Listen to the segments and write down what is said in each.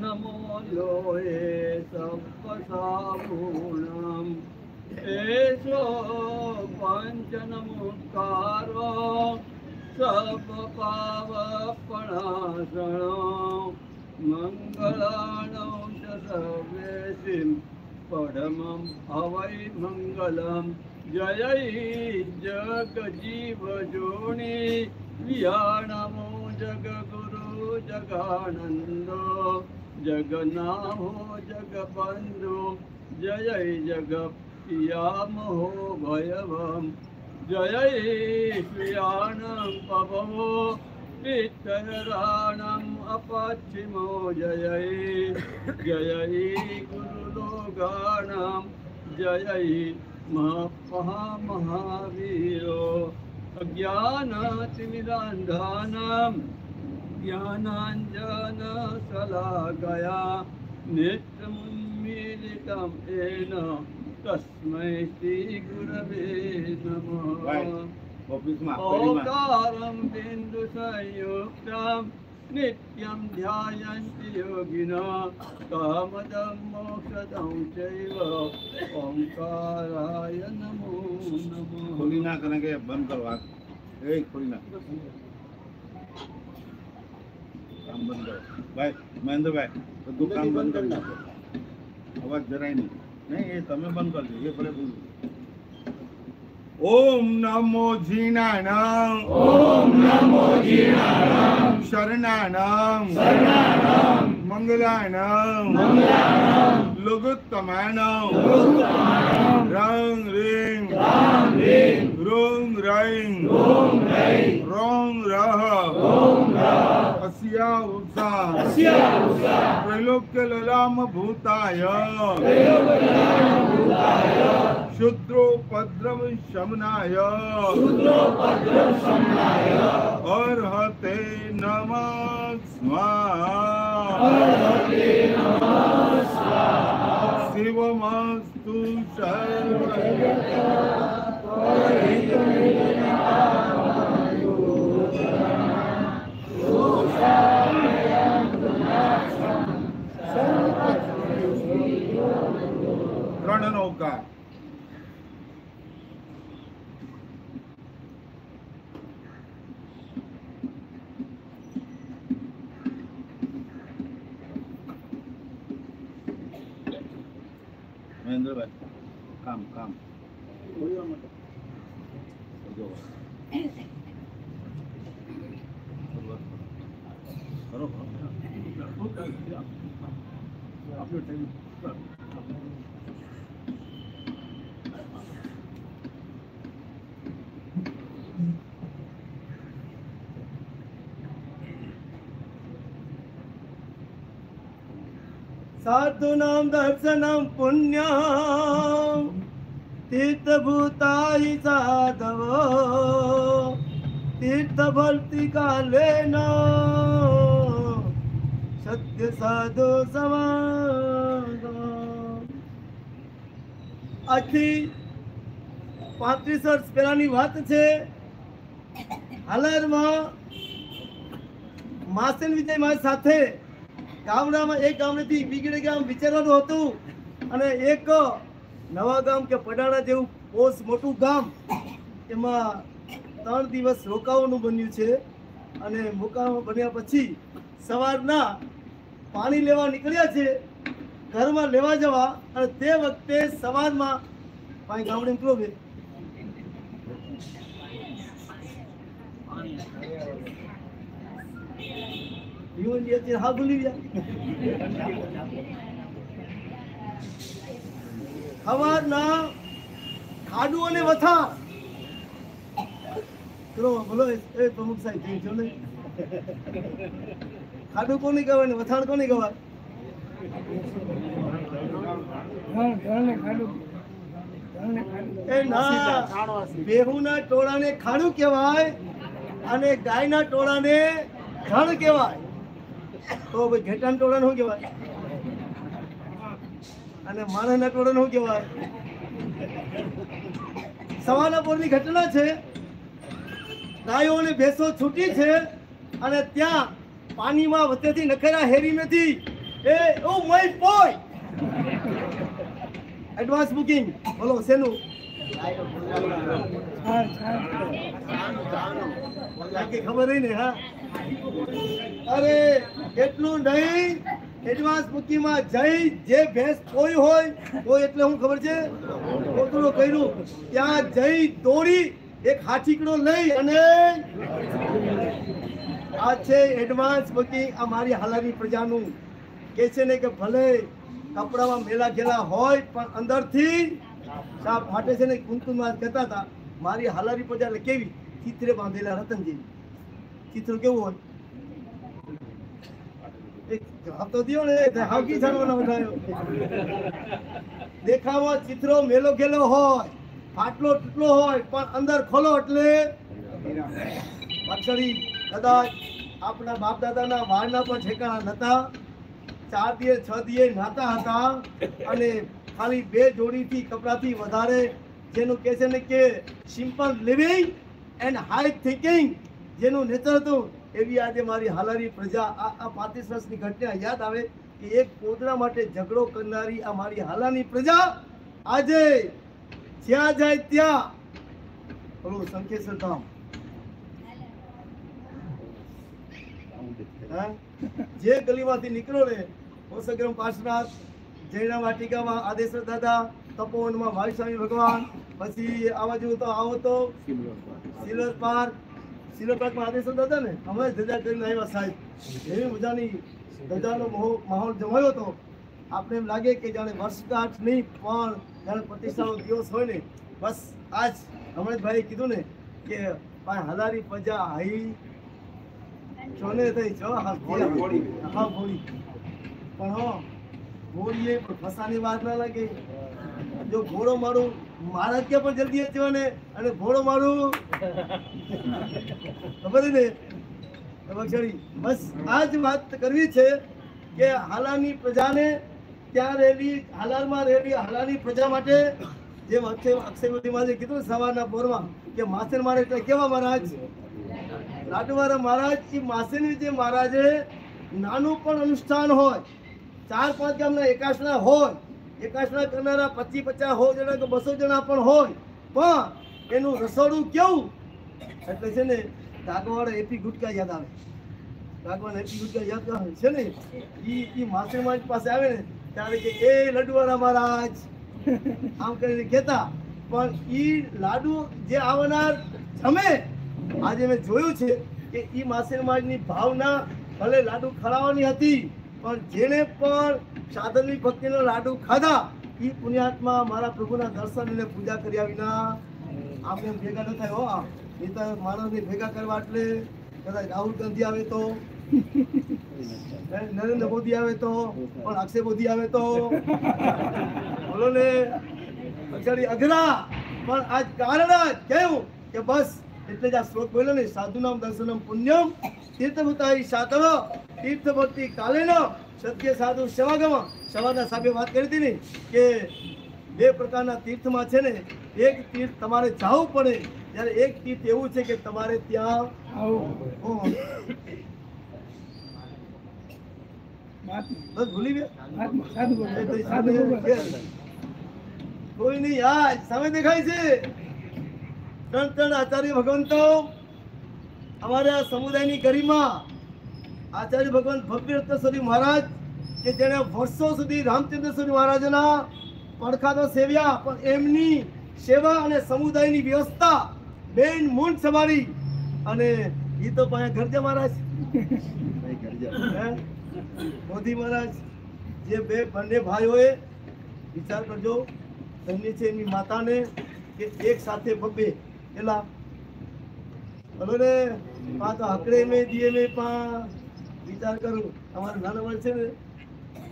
નમો લોહે સપ્પસામૂણમ એસો પંચનમુકારો સપ પાવપણાસણો મંગળાણો ચ સર્વેસિમ પરમમ હવૈ મંગલમ જય જગજીવ જોણી વિયાણમો જગગુરુ જગાનંદો જગનાહો જગબંધુ જય જગપિયામહો ભયવમ જય શ્રિયાણમ પવો પિતરાણમ અપચ્છિમો જય જય ગુરુલોગાણમ જય મહામહાવીરો અજ્ઞાનતિમિરાંધાનમ જ્ઞાનાંજન શલાકયા નેત્રમુન્મીલિતમ એન તસ્મૈ શ્રી ગુરવે નમઃ ઓફિસમાં ફેરીમાં. ઓકારમ બિંદુ સંયુક્તમ નિત્યમ ધ્યાયન્તિ યોગિના કામદમ મોક્ષદં ચૈવ ઓંકારાય નમો નમઃ ખોલી નાખ અને કે બંધ કરો આ એ ખોલી નાખ કામ બંધ કરો ભાઈ મહેન્દ્રભાઈ બધું કામ બંધ કરી નાખો અવાજ જરાય નહીં નહીં એ તમે બંધ કરજો એ ભલે બોલું ઓમ નમો જીનાનામ ઓમ નમો જીનાનામ શરણાનામ શરણાનામ મંગલાનામ મંગલાનામ લઘુત્તમાનામ લઘુત્તમાનામ રંગ રીંગ રામ રીંગ રોંગ રૈંગ રોંગ રૈંગ રોંગ રહ રોંગ રહ અસ્યા ઉષા અસ્યા ઉષા ત્રૈલોક્ય લલામ ભૂતાય શુદ્રોપદ્રવ શમનાય. શુદ્રોપદ્રવ અર્હતે નમઃ. સ્વાહા શિવમસ્તુ સર્વ no, no, God. સાધુનામ દર્શનમ पुण्यं। તીર્થભૂતાય સાધવ તીર્થભર્તિ કાલેન સત્ય સાધુ સમાગમ આજથી પાંત્રીસ વર્ષ પહેલાની વાત છે હાલરમાં માસેન વિજય મારી સાથે ગામડામાં એક ગામડેથી બીગડે ગામ વિચારવાનું હતું અને એક નવા ગામ કે પડાણા જેવું બહુ મોટું ગામ એમાં ત્રણ દિવસ રોકાવાનું બન્યું છે. અને મુકામ બન્યા પછી સવારના પાણી લેવા નીકળ્યા છે. ઘરમાં લેવા જવા અને તે વખતે સવારમાં પાણી ગામડે નીકળો જે છે હા ભૂલી ગયા સવારના ખાડું અને વથા બોલો એ એ પ્રમુખ સાહેબ થઈ છો નહીં ખાડું કોની કહેવાય ને વથાણ કોની કહેવાય? એ ના બેહુના ટોળાને ખાડું કહેવાય અને ગાયના ટોળાને ખાણ કહેવાય. તો ભાઈ ઘેટાના ટોળાને શું કહેવાય? અને માણસના ટોળાને શું કહેવાય? સવાના પોરની ઘટના છે. ગાયો અને ભેંસો છૂટી છે અને ત્યાં પાણીમાં વચ્ચેથી નખેરા હેરી નથી. એ, ઓ મય પોય! એડવાન્સ બુકિંગ બોલો, શેનું? ખબર નહીં ને, હા? અરે, એટલું નહીં. એડવાન્સ બુકિંગમાં જઈ જે ભેંસ કોઈ હોય, તો એટલે હું ખબર છે? કોતરું કર્યું. ત્યાં જઈ દોડી એક હાથીકડો લઈ અને આ છે એડવાન્સ બુકિંગ આ મારી હાલાની પ્રજાનું. કે છે ને કે ભલે કપડામાં મેલા ઘેલા હોય, પણ અંદરથી સાપ ફાટે છે ને, કુંતુમાં કહેતા હતા, મારી હાલારી પ્રજા એટલે કેવી? ચિત્રે બાંધેલા રતન જેવી ચિત્ર કેવું હોય? જાણવાનો ચિત્રો મેલો ગેલો હોય, ફાટલો તૂટલો હોય, પણ અંદર ખોલો એટલે કદાચ આપણા બાપ દાદાના વાળના પણ ઠેકાણા નતા. ચાર દિયે છ દિયે નાતા હતા અને ખાલી બે જોડીથી, કપડાથી વધારે જેનું કહે છે ને કે simple living and high thinking જેનું નેતૃત્વ એવી આજે મારી હાલારી પ્રજા આ આ પાંત્રીસ વર્ષની ઘટના યાદ આવે કે એક પોદરા માટે ઝઘડો કરનારી આ મારી હાલાની પ્રજા આજે જ્યાં જાય ત્યાં ઓલું ધામ. જે ગલીમાંથી નીકળો ને કોસગ્રામ પાર્શનાથ જૈના વાટિકામાં આદેશ્વર દાદા તપોવનમાં વાયુસ્વામી ભગવાન પછી આવા જેવું તો આવો તો સિલ્વર પાર્ક પાર્કમાં આદેશ્વર દાદા ને અમે ધજા કરીને આવ્યા સાહેબ. એવી મજાની ધજાનો માહોલ જમાયો હતો. આપણે એમ લાગે કે જાણે વર્ષગાંઠ નહીં પણ જાણે પ્રતિષ્ઠાનો દિવસ હોય ને બસ આજ હમણાં ભાઈ કીધું ને કે ભાઈ હલારી પ્રજા હાઈ ચોને થઈ છો હા ભોળી. હા ભોળી. પણ હો ભોળીએ પણ ફસાની વાત ના લાગે. જો ઘોડો મારું મારા ત્યાં પણ જલ્દી જવાને અને ઘોડો મારું. ખબર ને? બસ આ જ વાત કરવી છે કે હાલાની પ્રજાને ત્યાં રહેલી હાલારમાં રહેલી હાલાની પ્રજા માટે જેમ અક્ષય અક્ષયવતીમાં જે કીધું સવારના પોરમાં કે માસેર મારે એટલે કેવા મહારાજ? લાડવારા મહારાજ એ માસેની જે મહારાજે નાનું પણ અનુષ્ઠાન હોય, ચાર પાંચ ગામના એકાશના હોય એકાશના કરનારા પચીસ પચાસ સો જણા કે બસો જણા પણ હોય, પણ એનું રસોડું કેવું? એટલે છે ને, ડાગવાળા એપી ગુટકા યાદ આવે. ડાગવાળા એપી ગુટકા યાદ આવે છે ને? એ એ માસ્ટર માજ પાસે આવે ને, ત્યારે કે, એ લડુવાળા મહારાજ. આમ કરીને કહેતા. પણ ઈ લાડુ જે આવનાર જમે આજે મેં જોયું છે કે ઈ માસ્ટર ભાવના ભલે લાડુ ખરાવાની હતી પણ જેણે પણ સાધનની ભક્તિનો લાડુ ખાધા એ પુણ્યાત્મા મારા પ્રભુના દર્શન અને પૂજા કર્યા વિના આપણે ભેગા ન થાય, હો. નહીં તો માણસને ભેગા કરવા એટલે કદાચ રાહુલ ગાંધી આવે તો નરેન્દ્ર મોદી આવે તો, પણ અક્ષય મોદી આવે તો બોલો ને અક્ષરી અઘરા પણ આજ કારણ જ કેવું કે બસ એટલે જ આ શ્લોક બોલ્યો ને સાધુનામ દર્શનમ પુણ્યમ તીર્થભૂતાઈ સાધવ તીર્થ ભક્તિ કાલેન સત્ય સાધુ સેવાગમ સવારના સાહેબે વાત કરી હતી ને કે બે પ્રકારના તીર્થમાં છે ને એક તીર્થ તમારે જવું પડે જ્યારે એક તીર્થ એવું છે કે તમારે ત્યાં. બસ ભૂલી ગયા. કોઈ નહીં યાર સામે દેખાય છે. ત્રણ ત્રણ આચાર્ય ભગવંતો અમારા સમુદાયની ગરિમા આચાર્ય ભગવાન ભવ્ય રત્નેશ્વરી મહારાજ કે જેણે વર્ષો સુધી રામચંદ્રેશ્વરી મહારાજના પડખાતો સેવ્યા પણ એમની સેવા અને સમુદાયની વ્યવસ્થા બેન મૂંડ સવારી અને એ તો પાછા ગરજા મહારાજ? મોદી મહારાજ જે બે બંને ભાઈઓએ વિચાર કરજો ધન્ય છે એમની માતાને કે એક સાથે બબ્બે પેલા બોલો પા તો હકડે મેં, દીએ મેં, પા. વિચાર કરું, અમારા નાના ભાઈ છે ને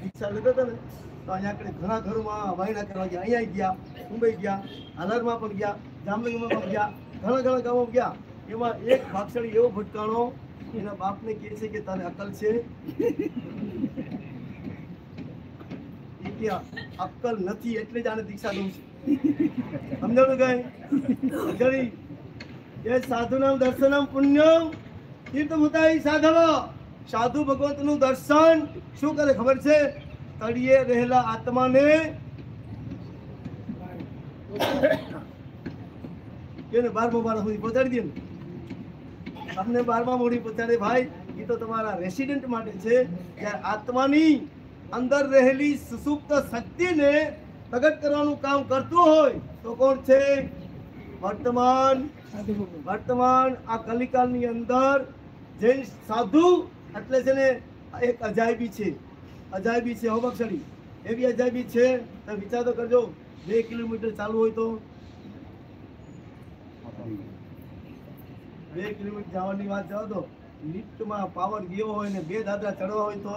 દીક્ષા લેતા હતા ને, તો અહીંયા આગળ ઘણા ઘરોમાં વાયના કરવા ગયા. અહીંયા ગયા, મુંબઈ ગયા હાલારમાં પણ ગયા, જામનગરમાં પણ ગયા, ઘણા ઘણા ગામો ગયા. એમાં એક ભાક્ષણી એવો ભટકાણો, એના બાપને કહે છે કે તારે અકલ છે? અક્કલ નથી, એટલે જ આને દીક્ષા દઉં છું. સમજાણું કઈ જણી એ સાધુનામ, દર્શનમ, પુણ્યમ તીર્થભૂતાઈ સાધવ. સાધુ ભગવંતનું દર્શન. શું કરે ખબર છે? તળિયે રહેલા આત્માને કેને બારમા બાર સુધી પહોંચાડી દે ને? તમને બારમા મોડી પહોંચાડે ભાઈ. એ તો તમારા રેસિડેન્ટ માટે છે. જ્યારે આત્માની અંદર રહેલી સુસુપ્ત શક્તિને પ્રગટ કરવાનું કામ કરતું હોય તો કોણ છે? વર્તમાન વર્તમાન આ કલિકાલની અંદર જૈન સાધુ એટલે છે ને એક અજાયબી છે. અજાયબી છે હોબક્ષરી એવી અજાયબી છે, તમે વિચાર તો કરજો, બે કિલોમીટર ચાલુ હોય તો. બે કિલોમીટર જવાની વાત જવા તો લિફ્ટમાં પાવર ગયો હોય ને બે દાદરા ચડવા હોય તો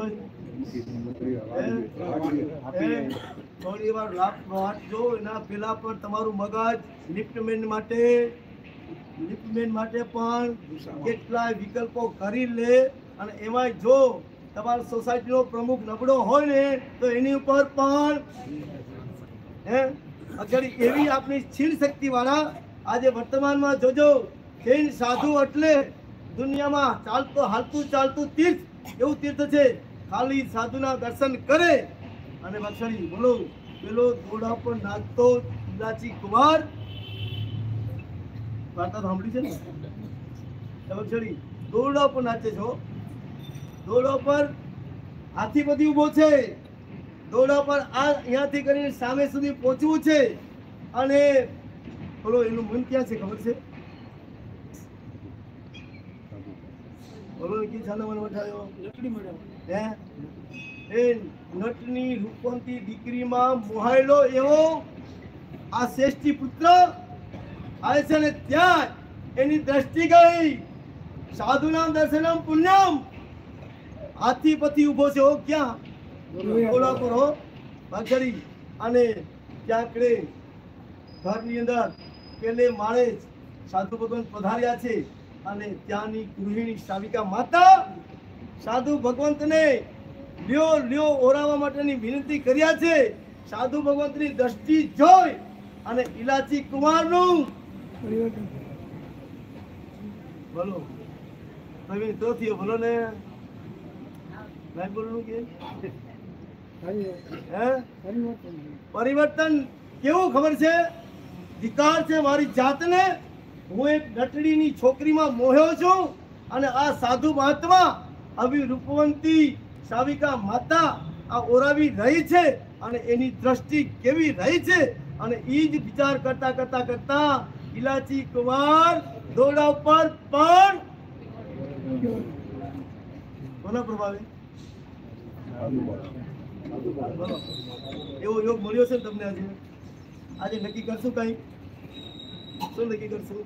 થોડી વાર લાભ વાંચજો એના પેલા પણ તમારું મગજ લિફ્ટમેન માટે લિફ્ટમેન માટે પણ કેટલાય વિકલ્પો કરી લે અને એમાંય જો તમારા સોસાયટીનો પ્રમુખ નબળો હોય ને તો એની ઉપર પણ હે અગર એવી આપણી સ્થિર શક્તિવાળા આજે વર્તમાનમાં જોજો જૈન સાધુ એટલે દુનિયામાં ચાલતો, હાલતું, ચાલતું તીર્થ એવું તીર્થ છે. ખાલી સાધુના દર્શન કરે અને વક્ષણી બોલો, પેલો ઘોડા પર નાચતો ઇલાચી કુમાર. વાર્તા સાંભળી છે ને? વક્ષણી દોરડા પર નાચે છો દોરડા પર હાથીપતિ ઊભો છે. દોરડા પર આ અહીંયાથી કરીને સામે સુધી પહોંચવું છે. અને, બોલો, એનું મન ક્યાં છે ખબર છે? બોલો ને કી છાના મને વઠાયો હે? એ નટની રૂપવંતી દીકરીમાં મોહાયેલો એવો આ શ્રેષ્ઠી પુત્ર આવે છે ને ત્યાં એની દ્રષ્ટિ ગઈ. સાધુનામ દર્શનમ પુણ્યમ. હાથી પતિ ઊભો છે ઓ ક્યાં? બોલા કરો હો ભાગરી અને ક્યાંક રે ઘરની અંદર પેલે માળે સાધુ ભગવાન પધાર્યા છે. અને ત્યાંની ગૃહિણી સાવિકા માતા સાધુ ભગવંતને લ્યો લ્યો ઓરાવા માટેની વિનંતી કર્યા છે. સાધુ ભગવંતની દ્રષ્ટિ જોઈ અને ઇલાચી કુમારનું બોલો. પ્રવીણ તો થયો બોલો ને. બોલનું કે. પરિવર્તન. કેવું ખબર છે? ધિકાર છે મારી જાતને હું એક નટડીની છોકરીમાં મોહ્યો છું અને આ સાધુ મહાત્મા આવી રૂપવંતી સાવિકા માતા આ ઓરાવી રહી છે અને એની દ્રષ્ટિ કેવી રહી છે અને એ જ વિચાર કરતા કરતા કરતા ઇલાચી કુમાર દોડા ઉપર પણ કોના પ્રભાવે. એવો યોગ મળ્યો છે ને તમને આજે આજે નક્કી કરશું કઈ શું નક્કી કરશું?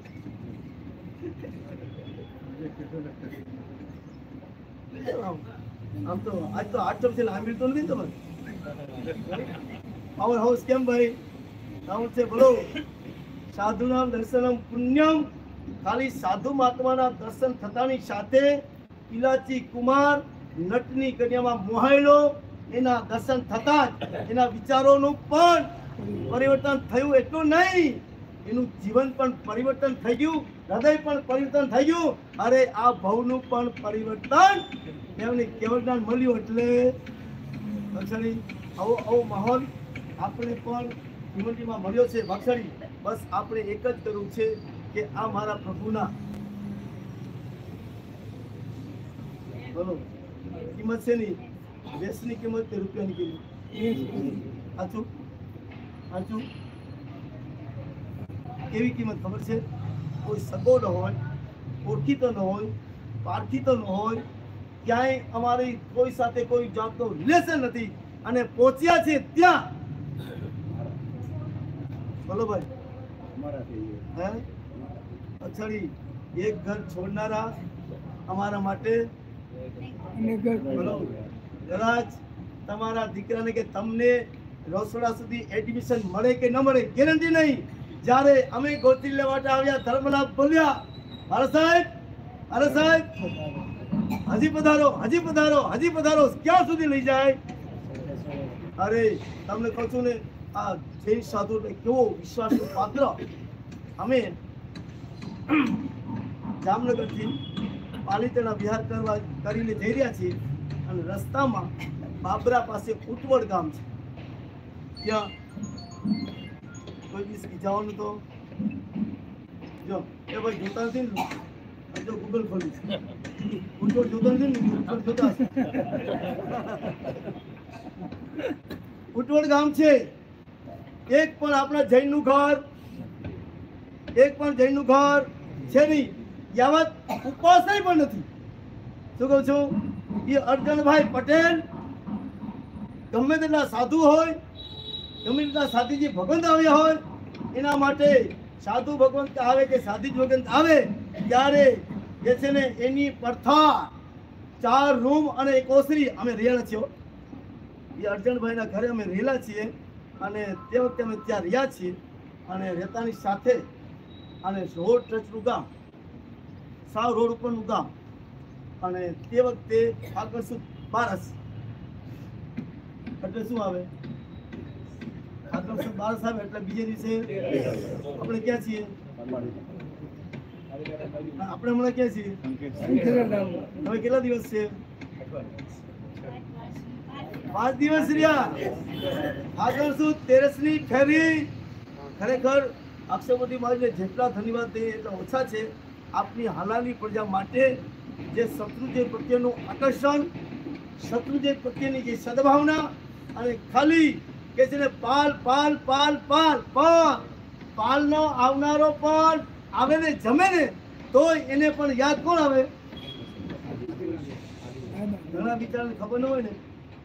આમ તો, આજ તો આઠ ચમચી લાંબી તો નથી તમારે? પાવર હાઉસ કેમ ભાઈ? આવું છે, બોલો. સાધુનામ દર્શનમ પુણ્યમ. ખાલી સાધુ મહાત્માના દર્શન થતાની સાથે ઇલાચી કુમાર નટની કન્યામાં મોહાયેલો. એના દર્શન થતા જ એના વિચારોનું પણ પરિવર્તન થયું એટલું નહીં. એનું જીવન પણ પરિવર્તન થઈ ગયું, હૃદય પણ પરિવર્તન થઈ ગયું. અરે આ ભવનું પણ પરિવર્તન એમને કેવળ જ્ઞાન મળ્યું એટલે ભક્ષરી આવો આવો માહોલ આપણે પણ જીવનજીમાં મળ્યો છે. ભક્ષરી બસ આપણે એક જ કરવું છે કે આ મારા પ્રભુના. બોલો. કિંમત છે ની? વેસની કિંમત તે રૂપિયાની કિંમત. સાચું સાચું કેવી કિંમત ખબર છે? કોઈ સગો ન હોય ઓળખીતો ન હોય પારખીતો ન હોય ક્યાંય અમારી કોઈ સાથે કોઈ જાતનો રિલેશન નથી અને પહોંચ્યા છે ત્યાં. બોલો ભાઈ. હે? અછડી એક ઘર છોડનારા અમારા માટે. જરાજ કદાચ તમારા દીકરાને કે તમને રસોડા સુધી એડમિશન મળે કે ન મળે ગેરંટી નહીં. જ્યારે અમે ગોતી લેવા માટે આવ્યા, ધર્મલાભ બોલ્યા અરે સાહેબ અરે સાહેબ, હજી પધારો હજી પધારો હજી પધારો, ક્યાં સુધી લઈ જાય? અરે, તમને કહું છું ને, આ જૈન સાધુ કેવો વિશ્વાસ પાત્ર. અમે જામનગરથી પાલિતાણા વિહાર કરવા કરીને જઈ રહ્યા છીએ અને રસ્તામાં બાબરા પાસે ઉટવડ ગામ છે. ત્યાં કોઈ દિવસ તો જો, એ ભાઈ જોતા નથી ને જો ગૂગલ ખોલી ઉટવડ જોતો નથી ને ઉટવડ જોતા ઉટવડ ગામ છે. એક પણ આપણા જૈનનું ઘર, એક પણ જૈનનું ઘર છે નહીં. યાવત ઉપાસય પણ નથી. શું કહું છું? એ અર્જનભાઈ પટેલ ગમે તેટલા સાધુ હોય ગમે તેટલા સાધુજી ભગવંત આવ્યા હોય, એના માટે સાધુ ભગવંત આવે કે સાધી ભગવંત આવે, ત્યારે જે છે ને એની પ્રથા ચાર રૂમ અને એક ઓસરી. અમે રહ્યા છીએ એ અર્જનભાઈના ઘરે અમે રહેલા છીએ અને તે વખતે અમે ત્યાં રહ્યા છીએ અને રહેતાની સાથે અને રોડ ટચનું ગામ, સાવ રોડ ઉપરનું ગામ. અને તે વખતે શું? બારસ. એટલે શું આવે? આગળ શું બારસ આવે એટલે બીજે દિવસે આપણે ક્યાં છીએ? આપણે હમણાં ક્યાં છીએ? હવે કેટલા દિવસ છે? પાંચ દિવસ રહ્યા. આગળ શું? તેરસની ફેરી. ખરેખર અક્ષરપતિ મહારાજને જેટલા ધન્યવાદ દઈએ એટલા ઓછા છે. આપની હાલાની પ્રજા માટે જે શત્રુજય પ્રત્યેનું આકર્ષણ, શત્રુજય પ્રત્યેની જે સદભાવના અને ખાલી કે જેને પાલ પાલ પાલ પાલ પણ પાલનો આવનારો પણ આવે ને, જમે ને, તો એને પણ યાદ કોણ આવે? ઘણા બિચારાને ખબર ન હોય ને,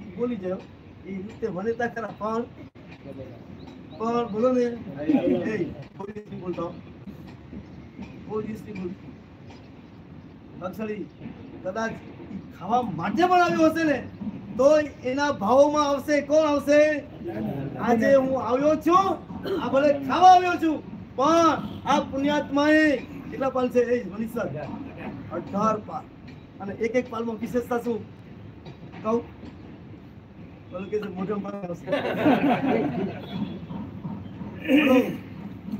એ બોલી જાય એ રીતે વનેતા ખરા પણ પણ બોલો ને. બોલતો. બોલતો. કદાચ ખાવા માટે પણ આવ્યો હશે ને તો એના ભાવોમાં આવશે, કોણ આવશે? આજે હું આવ્યો છું, આ ભલે ખાવા આવ્યો છું, પણ આ પુણ્યાત્માએ કેટલા પાલ છે? એ મનીષર અઢાર પાલ. અને એક એક પાલમાં વિશેષતા શું? કહું?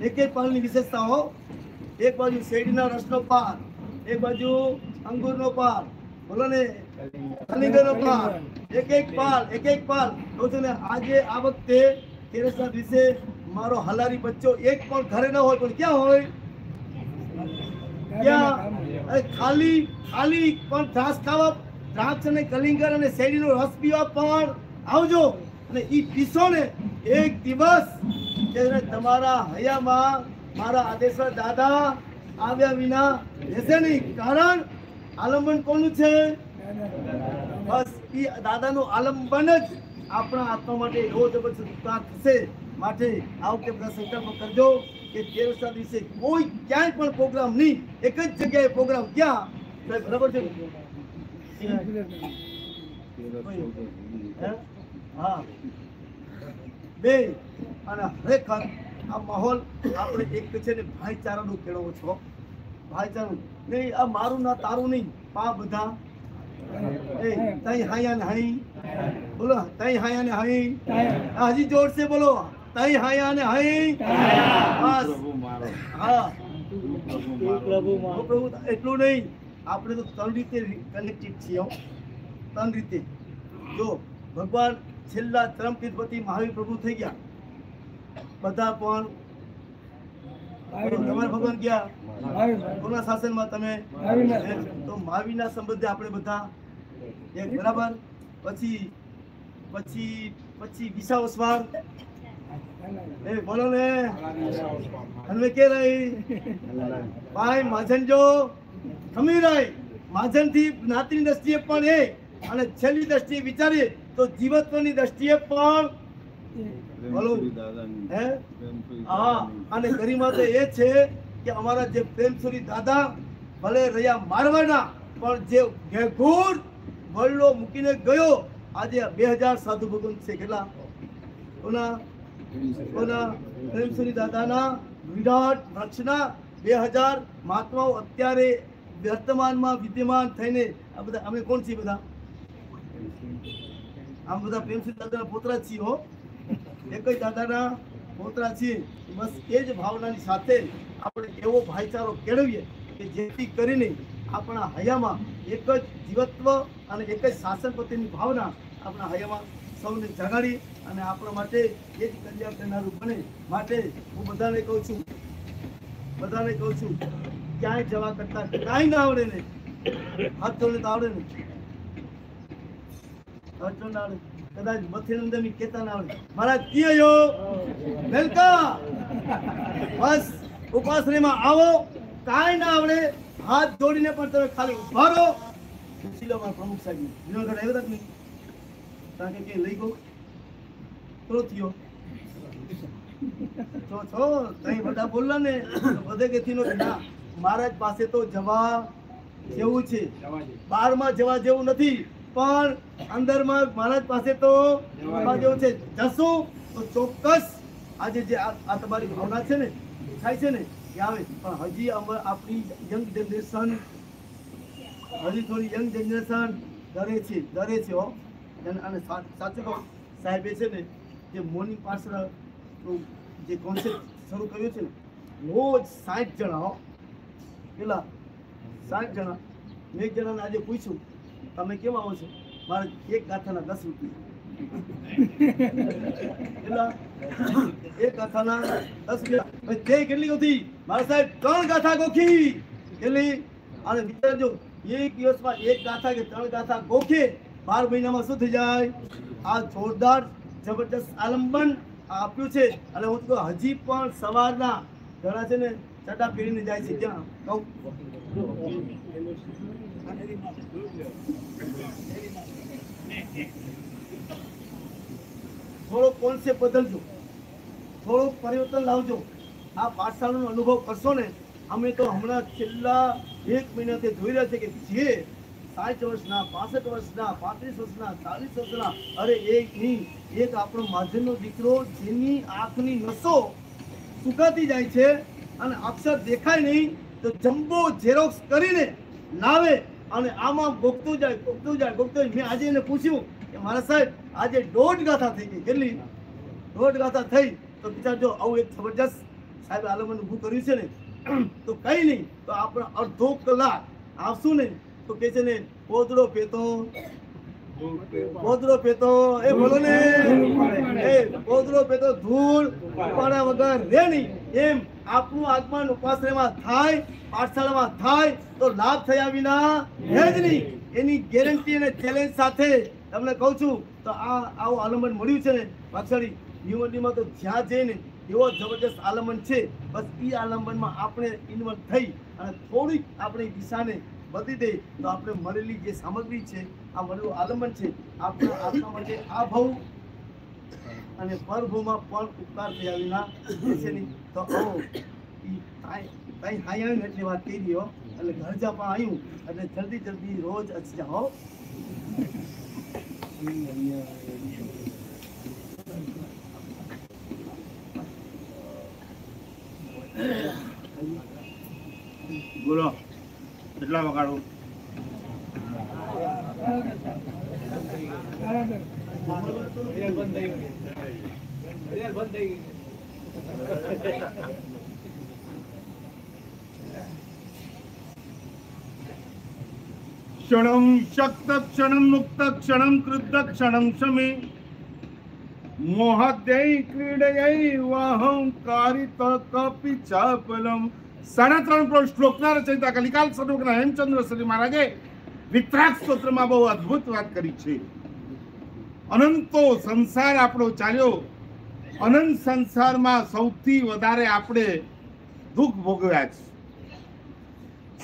એક એક પાલની વિશેષતાઓ. એક બાજુ શેરડીના રસનો પાલ એક બાજુ અંગૂરનો પાલ બોલો ને. કલિંગરનો એક એક પાલ એક એક પાલ. કહું છું ને આજે આ વખતે તેરસના દિવસે મારો હલારી બચ્ચો એક પણ ઘરે ન હોય, પણ ક્યાં હોય? ક્યાં? ખાલી ખાલી પણ ઘાસ ખાવા દ્રાક્ષ અને કલિંગર અને શેરડીનો રસ પીવા પણ આવજો. અને એ પીશો ને એક દિવસ કે તમારા હયામાં મારા આદેશ્વર દાદા આવ્યા વિના રહેશે નહીં. કારણ આલંબન કોનું છે? બસ એ દાદાનું આલંબન જ આપણા આત્મા માટે એવો જબરજસ્ત ઉપકાર થશે. માટે આ વખતે બધા સંકલ્પ કરજો કે તેરસના દિવસે કોઈ ક્યાંય પણ પ્રોગ્રામ નહીં, એક જ જગ્યાએ પ્રોગ્રામ ક્યાં? સાહેબ, બરાબર છે? હે? બે, અને ખરેખર આ માહોલ આપણે એક છે ને ભાઈચારાનું કેળવો છો. ભાઈચારાનું નહીં, આ મારું ના, તારું નહીં. પા બધા તઈ હાયા ને હઈ બોલો તઈ હાયા ને હઈ હાજી જોર સે બોલો તઈ હાયા ને હઈ બસ હા પ્રભુ પ્રભુ એટલું નહીં આપણે તો ત્રણ રીતે કનેક્ટેડ છીએ ત્રણ રીતે જો ભગવાન છેલ્લા ત્રણ તિરુપતિ મહાવીર પ્રભુ થઈ ગયા બધા પણ તમારા ભગવાન ગયા કોના શાસનમાં તમે તો મહાવીરના સંબંધે આપણે બધા એક બરાબર? પછી પછી પછી વિસાવસ્વાર એ બોલો ને. હનવે કે રહી? ભાઈ માજન જો. ખમી રહી. માજનથી જ્ઞાતિની દ્રષ્ટિએ પણ એ. અને છેલ્લી દ્રષ્ટિએ વિચારીએ તો જીવત્વની દ્રષ્ટિએ પણ બોલો. હે? હા અને ગરિમા તો એ છે કે અમારા જે પ્રેમસુરી દાદા ભલે રહ્યા મારવાના પણ જે ઘેઘૂર વડલો મૂકીને ગયો આજે બે હજાર સાધુ ભગવાન છે કેટલા? કોના? કોના? પ્રેમસુરી દાદાના વિરાટ વૃક્ષના બે હજાર મહાત્માઓ અત્યારે વર્તમાનમાં વિદ્યમાન થઈને આ બધા અમે કોણ છીએ બધા? આમ બધા પ્રેમસુરી દાદાના પોતરા છીએ હો. એક જ દાદાના પોતરા છીએ બસ એ જ ભાવનાની સાથે આપણે એવો ભાઈચારો કેળવીએ કે જેથી કરીને આપણા હયામાં એક જ જીવત્વ અને એક જ શાસન ભાવના આપણા હયામાં સૌને જગાડી અને આપણા માટે એ જ કલ્યાણ કરનારું બને માટે હું બધાને કહું છું, બધાને કહું છું, ક્યાંય જવા કરતા કાંઈ ના આવડે ને, હાથ જોડે તો આવડે ને. હાથ જોડે આવડે. કદાચ મથેનંદની કેતા ના આવડે. મહારાજ કિયો વેલકમ. બસ ઉપાસનીમાં આવો. કાંઈ ના આવડે, હાથ જોડીને પણ તમે ખાલી ઊભા રહો. લો પ્રમુખ સાહેબ જુનાગઢ આવ્યો હતા નહીં કારણ કે લઈ ગયો? થોડો થયો. તો છો કઈ બધા બોલલા ને બધે કે થીનો કે ના, મહારાજ પાસે તો જવા જેવું છે. બારમાં જવા જેવું નથી. પણ અંદરમાં મહારાજ પાસે તો જવા છે. જશું તો ચોક્કસ આજે જે આ તમારી ભાવના છે ને, થાય છે ને, એ આવે. પણ હજી આપણી યંગ જનરેશન હજી થોડી યંગ જનરેશન ડરે છે ડરે છે હો. અને સાચું કહું, સાહેબે છે ને, જે મોર્નિંગ પાછળ જે કોન્સેપ્ટ શરૂ કર્યો છે ને, રોજ સાઠ જણા હો. પેલા સાઠ જણા. મેં એક જણાને આજે પૂછ્યું તમે કેમ આવો છો? મારે એક ગાથાના દસ રૂપિયા. એક કેટલી મારા સાહેબ, ત્રણ ગાથા ગોખી. દિવસમાં એક ગાથા કે ત્રણ ગાથા ગોખે, બાર મહિનામાં શું થઈ જાય? આ જોરદાર જબરદસ્ત આલંબન આપ્યું છે. અને હું તો હજી પણ સવારના ઘણા છે ને ચટા ને જાય છે. ત્યાં થોડો કોન્સેપ્ટ બદલજો. થોડું પરિવર્તન લાવજો. આ પાઠશાળાનો અનુભવ કરશો ને, અમે તો હમણાં છેલ્લા એક મહિનાથી જોઈ રહ્યા છે કે જે સાઠ વર્ષના, પાસઠ વર્ષના, પાંત્રીસ વર્ષના, ચાલીસ વર્ષના, અરે એક નહીં, એક આપણો માધ્યમનો દીકરો જેની આંખની નસો સુકાતી જાય છે અને અક્ષર દેખાય નહીં, તો જમ્બો ઝેરોક્સ કરીને લાવે. અને આમાં ભોગતું જાય ભોગતું જાય ભોગતું જાય. મેં આજે એને પૂછ્યું કે મારા સાહેબ, આજે દોઢ ગાથા થઈ ગઈ, કેટલી? દોઢ ગાથા થઈ. તો વિચારજો આવું એક જબરજસ્ત સાહેબ આલમન ઊભું કર્યું છે ને, તો કઈ નહીં, તો આપણે અડધો કલાક આવશું ને, તો કે છે ને પોદડો પેતો તમને કહું છું, તો આ આવું આલંબન મળ્યું છે ને પાછળી ભીમંડીમાં તો જ્યાં જઈને એવો જબરજસ્ત આલંબન છે, બસ એ આલંબનમાં આપણે ઇન્વોલ્વ થઈ અને થોડીક આપણી દિશાને બદલી દે તો આપણે મળેલી જે સામગ્રી છે, આ મળેલું આલંબન છે, આપણા આપણા માટે આ ભાવ અને પરભૂમાં પણ ઉપકાર થયા વિના તો આવો. તાઈ હાઈ આવ્યું એટલી વાત કહી દો એટલે ઘર જા પણ આવ્યું એટલે જલ્દી જલ્દી રોજ અચી જાઓ બોલો. કેટલા વગાડું. ક્ષણમ શક્ત, ક્ષણમ મુક્ત, ક્ષણમ કૃદ્ધ ક્ષણમ શમે મોહદ્યય ક્રીડયૈ વાહં કારિત કપિ ચાપલમ. સાડા ત્રણ કરોડ શ્લોકના રચયિતા કલિકાલ સ્વરૂપના હેમચંદ્ર શ્રી મહારાજે વિતરાગ સ્તોત્રમાં બહુ અદ્ભુત વાત કરી છે. અનંતો સંસાર આપણો ચાલ્યો. અનંત સંસારમાં સૌથી વધારે આપણે દુઃખ ભોગવ્યા છે.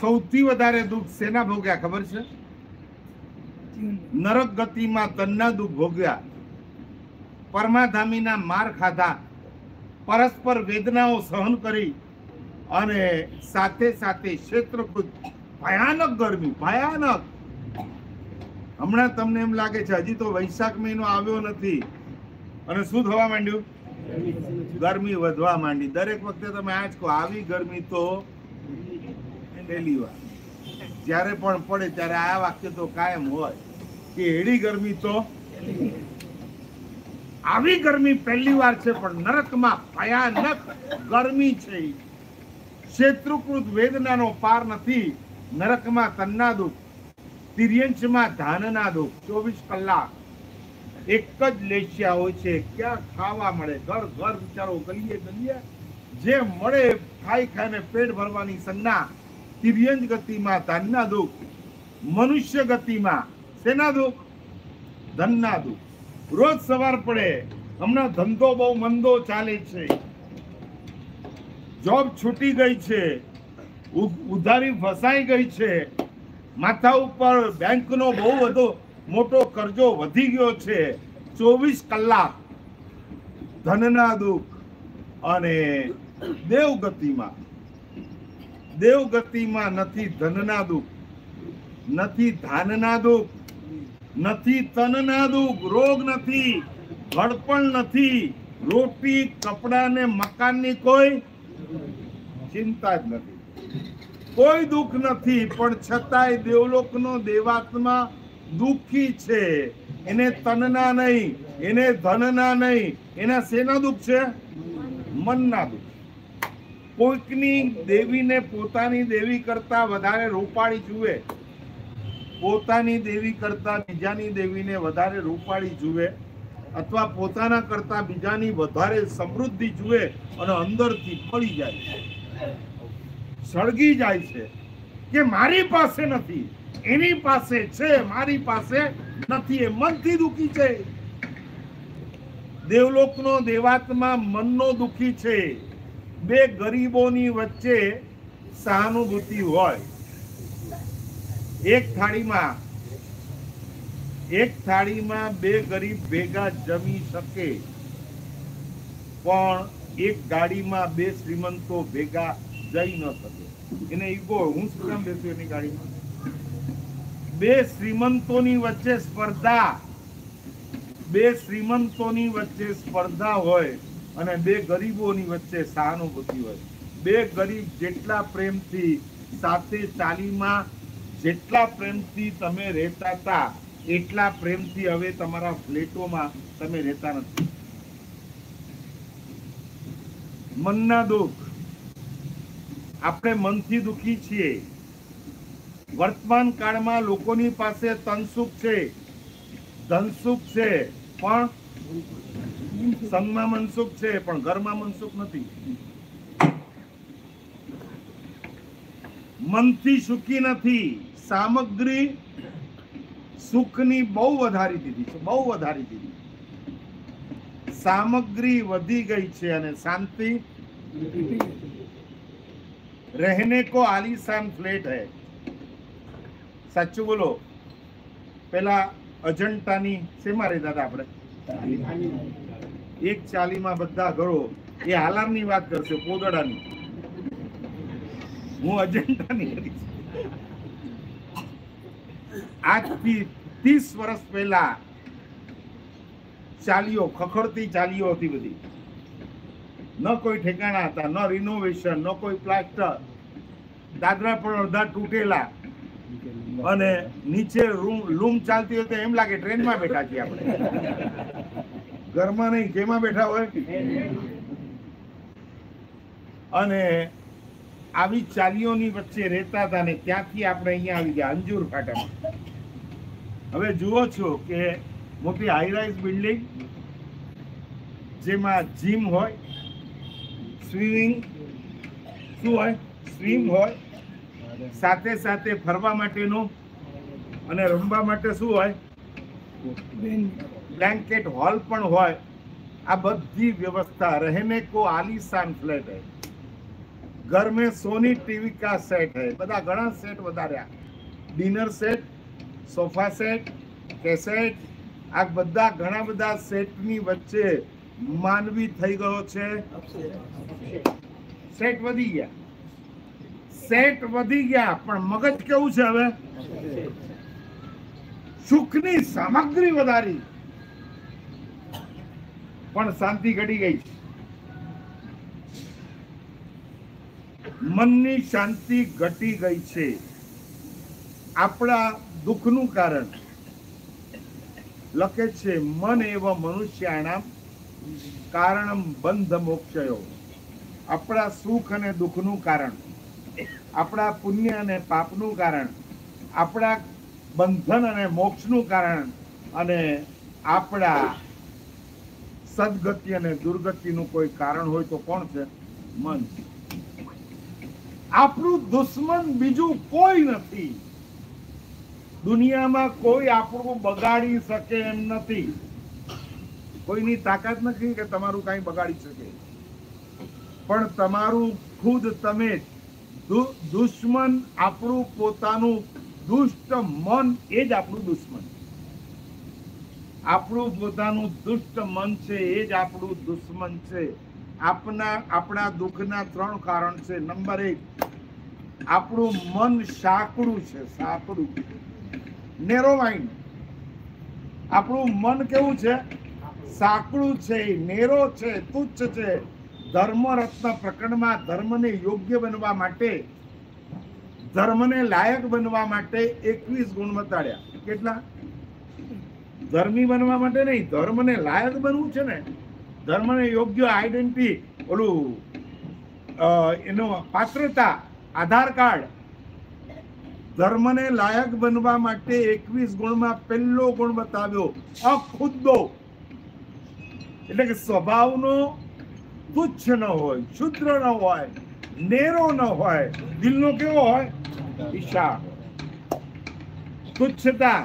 સૌથી વધારે દુઃખ શેના ભોગ્યા ખબર છે? નરક ગતિમાં તન્ના દુઃખ ભોગ્યા. પરમાધામીના માર ખાધા. પરસ્પર વેદનાઓ સહન કરી. અને સાથે સાથે ક્ષેત્રકૃત ભયાનક ગરમી, ભયાનક. હમણાં તમને એમ લાગે છે, હજી તો વૈશાખ મહિનો આવ્યો નથી. અને શું થવા માંડ્યું? ગરમી વધવા માંડી. દરેક વખતે તમે આ કહો, આવી ગરમી તો પહેલી વાર. જ્યારે પણ પડે ત્યારે આ વાક્ય તો કાયમ હોય કે એડી ગરમી તો આવી ગરમી પહેલી વાર છે, પણ નરકમાં ભયાનક ગરમી છે શત્રુકૃત વેદનાનો પાર નથી, નરકમાં તન્ના દુઃખ તિર્યંશમાં ધાનના દુઃખ, ચોવીસ કલાક. એક જ લેશિયા હોય છે, ક્યાં ખાવા મળે? ઘર ઘર વિચારો, ગલીએ ગલીએ. જે મળે, ખાઈ ખાઈને પેટ ભરવાની સંજ્ઞા. તિર્યંજ ગતિમાં ધાનના દુઃખ, મનુષ્ય ગતિમાં શેના દુઃખ? ધનના દુઃખ. રોજ સવાર પડે, હમણાં ધંધો બહુ મંદો ચાલે છે. જોબ છૂટી ગઈ છે. ઉધારી ફસાઈ ગઈ છે. માથા ઉપર બેંકનો બહુ બધો મોટો કરજો વધી ગયો છે. ચોવીસ કલાક ધનના દુઃખ અને દેવગતિમાં. દેવગતિમાં નથી ધનના દુઃખ. નથી ધાનના દુઃખ. નથી તનના દુઃખ. રોગ નથી. ઘડપણ નથી. રોટી, કપડા ને મકાનની કોઈ ચિંતા જ નથી. કોઈ દુઃખ નથી, પણ છતાંય દેવલોકનો દેવાત્મા દુઃખી છે. એને તનના નહીં, એને ધનના નહીં. એના શેના દુઃખ છે? મનના દુઃખ. કોઈકની દેવીને પોતાની દેવી કરતા વધારે રૂપાળી જુએ. પોતાની દેવી કરતા બીજાની દેવીને વધારે રૂપાળી જુએ. અથવા પોતાના કરતા બીજાની વધારે સમૃદ્ધિ જુએ અને અંદરથી પડી જાય સળગી જાય છે કે મારી પાસે નથી. એની પાસે છે, મારી પાસે નથી. એ મનથી દુખી છે. દેવલોકનો, દેવાત્મા મનનો દુખી છે. બે ગરીબોની વચ્ચે સહાનુભૂતિ હોય. એક થાળીમાં એક થાળીમાં બે ગરીબ ભેગા જમી શકે. પણ એક ગાડીમાં બે શ્રીમંતો ભેગા જઈ ન શકે. એને ઈગો, હું શું કામ બેસું એની ગાડીમાં? બે શ્રીમંતોની વચ્ચે સ્પર્ધા. બે શ્રીમંતોની વચ્ચે સ્પર્ધા હોય અને બે ગરીબોની વચ્ચે સહાનુભૂતિ હોય. બે ગરીબ જેટલા પ્રેમથી સાથે ચાલીમાં, જેટલા પ્રેમથી તમે રહેતા હતા એટલા પ્રેમથી હવે તમારા ફ્લેટોમાં તમે રહેતા નથી. મનના દુઃખ. આપણે મનથી દુઃખી છીએ. વર્તમાન કાળમાં લોકોની પાસે તનસુખ છે. ધનસુખ છે, પણ સંઘમાં મનસુખ છે, પણ ઘરમાં મનસુખ નથી. મનથી સુખી નથી. સામગ્રી સુખની બહુ વધારી દીધી છે, બહુ વધારી દીધી. સામગ્રી વધી ગઈ છે અને શાંતિ રહેને કો આલીશાન ફ્લેટ હૈ. સાચું બોલો. પેલા અજંટાની, શેમાં રહેતા હતા આપણે? એક ચાલીમાં બધા ઘરો. એ હાલારની વાત કરશે, પોદડાની. હું અજંટાની કરીશ આજથી ત્રીસ વર્ષ પહેલા ચાલીઓ, ખખડતી ચાલીઓ હતી બધી. ન કોઈ ઠેકાણા હતા, ન રિનોવેશન ન કોઈ પ્લાસ્ટર દાદરા પણ અડધા તૂટેલા. અને નીચે રૂમ, લૂમ ચાલતી હોય તો એમ લાગે ટ્રેનમાં બેઠા છીએ આપણે. ઘરમાં નહીં કેમાં બેઠા હોય. અને આવી ચાલીઓની વચ્ચે રહેતા હતા ને ત્યાંથી આપણે અહીંયા આવી ગયા અંજુર ફાટામાં હવે જુઓ છો કે મોટી હાઈરાઇઝ બિલ્ડિંગ જેમાં જીમ હોય સ્વિમિંગ શું હોય? સ્વિમ હોય. સાથે સાથે ફરવા માટેનું અને રમવા માટે શું હોય? બ્લેન્કેટ હોલ પણ હોય. આ બધી વ્યવસ્થા રહેને કો આલીશાન ફ્લેટ હૈ घर में सोनी टीवी का सेट है બધા ઘણા સેટ વધાર્યા dinner set sofa set cassette આ બધા ઘણા બધા સેટની વચ્ચે માનવી થઈ ગયો છે સેટ વધી ગયા સેટ વધી ગયા પણ મગજ કેવું છે હવે સુખની સામગ્રી વધારી પણ શાંતિ ઘટી ગઈ છે મનની શાંતિ ઘટી ગઈ છે. આપણા દુઃખનું કારણ લખે છે, મન એવા મનુષ્યાણામ કારણમ બંધ મોક્ષયો. આપણા સુખ અને દુઃખનું કારણ, આપણા પુણ્ય અને પાપનું કારણ, આપણા બંધન અને મોક્ષનું કારણ અને આપણા સદગતિ અને દુર્ગતિનું કોઈ કારણ હોય તો કોણ છે? મન. આપણું દુશ્મન બીજું કોઈ નથી. દુનિયામાં કોઈ આપણું બગાડી શકે એમ નથી. કોઈની તાકાત નથી કે તમારું કઈ બગાડી શકે. પણ તમારું ખુદ તમે દુશ્મન આપણું પોતાનું દુષ્ટ મન, એ જ આપણું દુશ્મન. આપણું પોતાનું દુષ્ટ મન છે, એ જ આપણું દુશ્મન છે. આપના, આપણા દુઃખના ત્રણ કારણ છે. નંબર એક, આપણું મન સાંકડું છે, સાંકડું. નેરો માઇન્ડ આપણું મન કેવું છે? સાંકડું છે, નેરો છે, તુચ્છ છે. ધર્મ રત્ન પ્રકરણમાં ધર્મને યોગ્ય બનવા માટે, ધર્મને લાયક બનવા માટે એકવીસ ગુણ બતાડ્યા કેટલા? ધર્મી બનવા માટે નહીં, ધર્મને લાયક બનવું છે ને. ધર્મને યોગ્ય આઈડેન્ટિટી ઓલું એનો પાત્રતા, આધાર કાર્ડ, ધર્મને લાયક બનવા માટે એકવીસ ગુણમાં પહેલો ગુણ બતાવ્યો. અખુદ્દો એટલે કે સ્વભાવનો તુચ્છ ન હોય, શુદ્ર ન હોય, નેરો ન હોય, દિલનો કેવો હોય? ઈશા તુચ્છતા.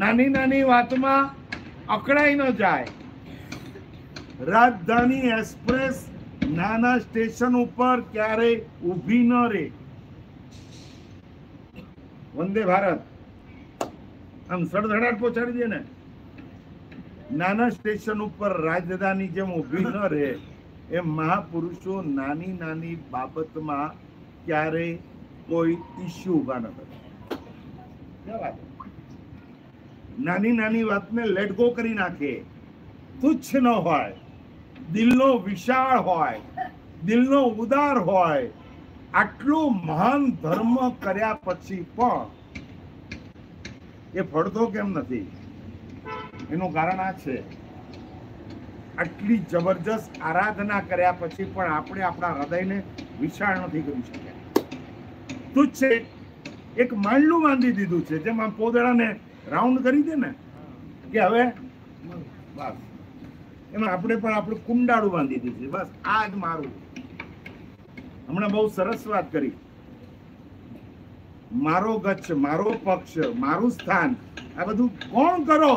નાની નાની વાતમાં અકળાઈ ન જાય. રાજધાની એક્સપ્રેસ નાના સ્ટેશન ઉપર ક્યારે ઊભી ન રહે વંદે ભારત. આમ સડધડાટ પહોંચાડી દે ને. નાના સ્ટેશન ઉપર રાજધાની જેમ ઊભી ન રહે એમ મહાપુરુષો નાની નાની બાબતમાં ક્યારેય કોઈ ઇસ્યુ ઊભા ન કરે? નાની નાની વાતને લેટ ગો કરી નાખે. તુચ્છ ન હોય. દિલનો વિશાળ હોય. દિલનો ઉદાર હોય. આટલો મહાન ધર્મ કર્યા પછી પણ એ ફળતો કેમ નથી? એનું કારણ આ છે. આટલી જબરજસ્ત આરાધના કર્યા પછી પણ આપણે આપણા હૃદયને વિશાળ નથી કરી શક્યા. તુચ્છ એક- માંડલું બાંધી દીધું છે. જેમાં પોદળાને રાઉન્ડ કરી દે ને કે હવે બસ. એમાં આપણે પણ આપણું કુંડાળું બાંધી દીધું છે. બસ આ જ મારું. હમણાં બહુ સરસ વાત કરી. મારો ગચ્છ મારો પક્ષ મારું સ્થાન આ બધું કોણ કરો?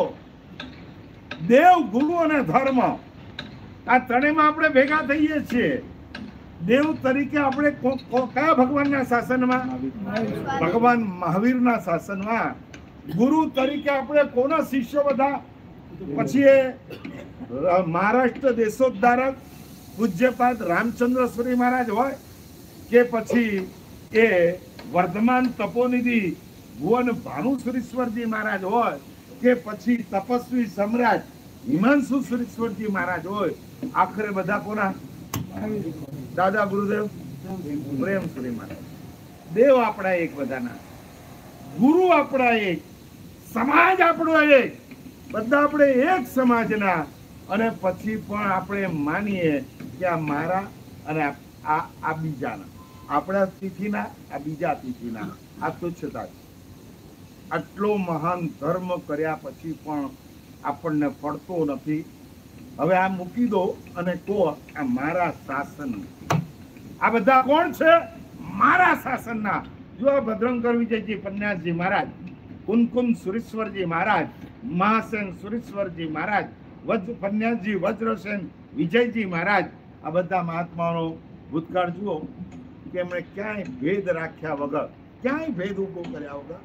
દેવ ગુરુ અને ધર્મ. આ ત્રણેયમાં આપણે ભેગા થઈએ છીએ. દેવ તરીકે આપણે કયા ભગવાનના શાસનમાં? ભગવાન મહાવીરના શાસનમાં. ગુરુ તરીકે આપણે કોના શિષ્ય બધા? પછી એ મહારાષ્ટ્ર દેશોદ્ધારક પૂજ્યપાદ રામચંદ્ર સ્વરી મહારાજ હોય, કે પછી એ વર્ધમાન તપોનિધિ ભુવન ભાનુસુરેશ્વરજી મહારાજ હોય, કે પછી તપસ્વી સમ્રાટ હિમાંશુ સુરેશ્વરજી મહારાજ હોય, આખરે બધા કોના? દાદા ગુરુદેવ પ્રેમ સુરી મહારાજ. દેવ આપણા એક બધાના. ગુરુ આપણા એક. સમાજ આપણો એક બધા આપણે એક સમાજના. અને પછી પણ આપણે માનીએ કે આ મારા અને આ- બીજાના. આપણા તિથિના, આ બીજા તિથિના. આ તુચ્છતા. આટલો મહાન ધર્મ કર્યા પછી પણ આપણને પડતો નથી. હવે આ મૂકી દો અને કહો આ મારા શાસન. આ બધા કોણ છે? મારા શાસનના. જો આ ભદ્રંકર વિજયજી પન્યાસજી મહારાજ. કુનકુન સુરેશ્વરજી મહારાજ, મહાસેન સુરેશ્વરજી મહારાજ વજ્ર પન્યાસજી વજ્રસેન વિજયજી મહારાજ, આ બધા મહાત્માઓનો ભૂતકાળ જુઓ કે એમણે ક્યાંય ભેદ રાખ્યા વગર, ક્યાંય ભેદ ઊભો કર્યા વગર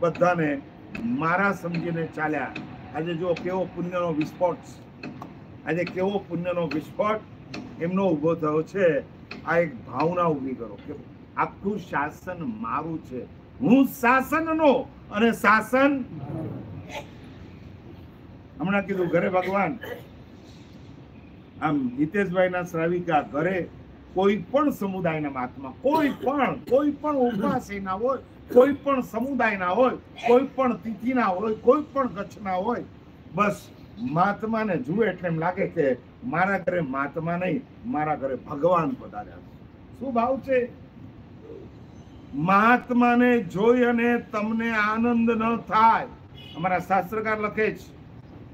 બધાને મારા સમજીને ચાલ્યા. આજે જુઓ કેવો પુણ્યનો વિસ્ફોટ. આજે કેવો પુણ્યનો વિસ્ફોટ એમનો ઊભો થયો છે. આ એક ભાવના ઊભી કરો કે આખું શાસન મારું છે. હું શાસનનો અને શાસન? હમણાં કીધું, ઘરે ભગવાન. આમ હિતેશભાઈના શ્રાવિકા ઘરે કોઈ પણ સમુદાયના મહાત્મા, કોઈ પણ કોઈ પણ ઉપાસીના હોય, કોઈ પણ સમુદાયના હોય, કોઈ પણ તિથિના હોય, કોઈ પણ કચ્છના હોય, બસ મહાત્માને જુએ એટલે એમ લાગે કે મારા ઘરે મહાત્મા નહીં, મારા ઘરે ભગવાન પધાર્યા શું ભાવ છે? મહાત્માને જોઈ અને તમને આનંદ ન થાય. અમારા શાસ્ત્રકાર લખે છે,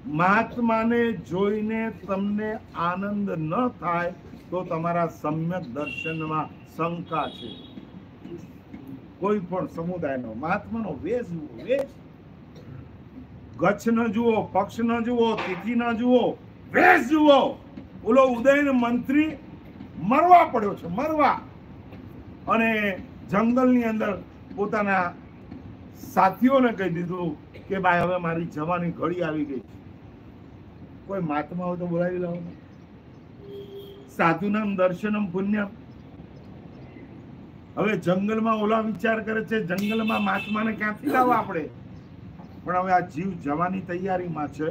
મહાત્માને જોઈને તમને આનંદ ન થાય તો તમારા સમ્યક દર્શનમાં શંકા છે. કોઈ પણ સમુદાયનો, મહાત્માનો વેશ વેશ. ગચ્છ ન જુઓ, પક્ષ ન જુઓ, તિથિ ન જુઓ, વેશ જુઓ. ઓલો ઉદયન મંત્રી મરવા પડ્યો છે, મરવા. અને જંગલની અંદર પોતાના સાથીઓને કહી દીધું કે ભાઈ, હવે મારી જવાની ઘડી આવી ગઈ છે. કોઈ મહાત્મા હોય તો બોલાવી લાવો. સાધુનામ, દર્શનમ, પુણ્યમ. હવે જંગલમાં ઓલા વિચાર કરે છે, જંગલમાં મહાત્માને ક્યાંથી લાવવા આપણે? પણ હવે આ જીવ જવાની તૈયારીમાં છે.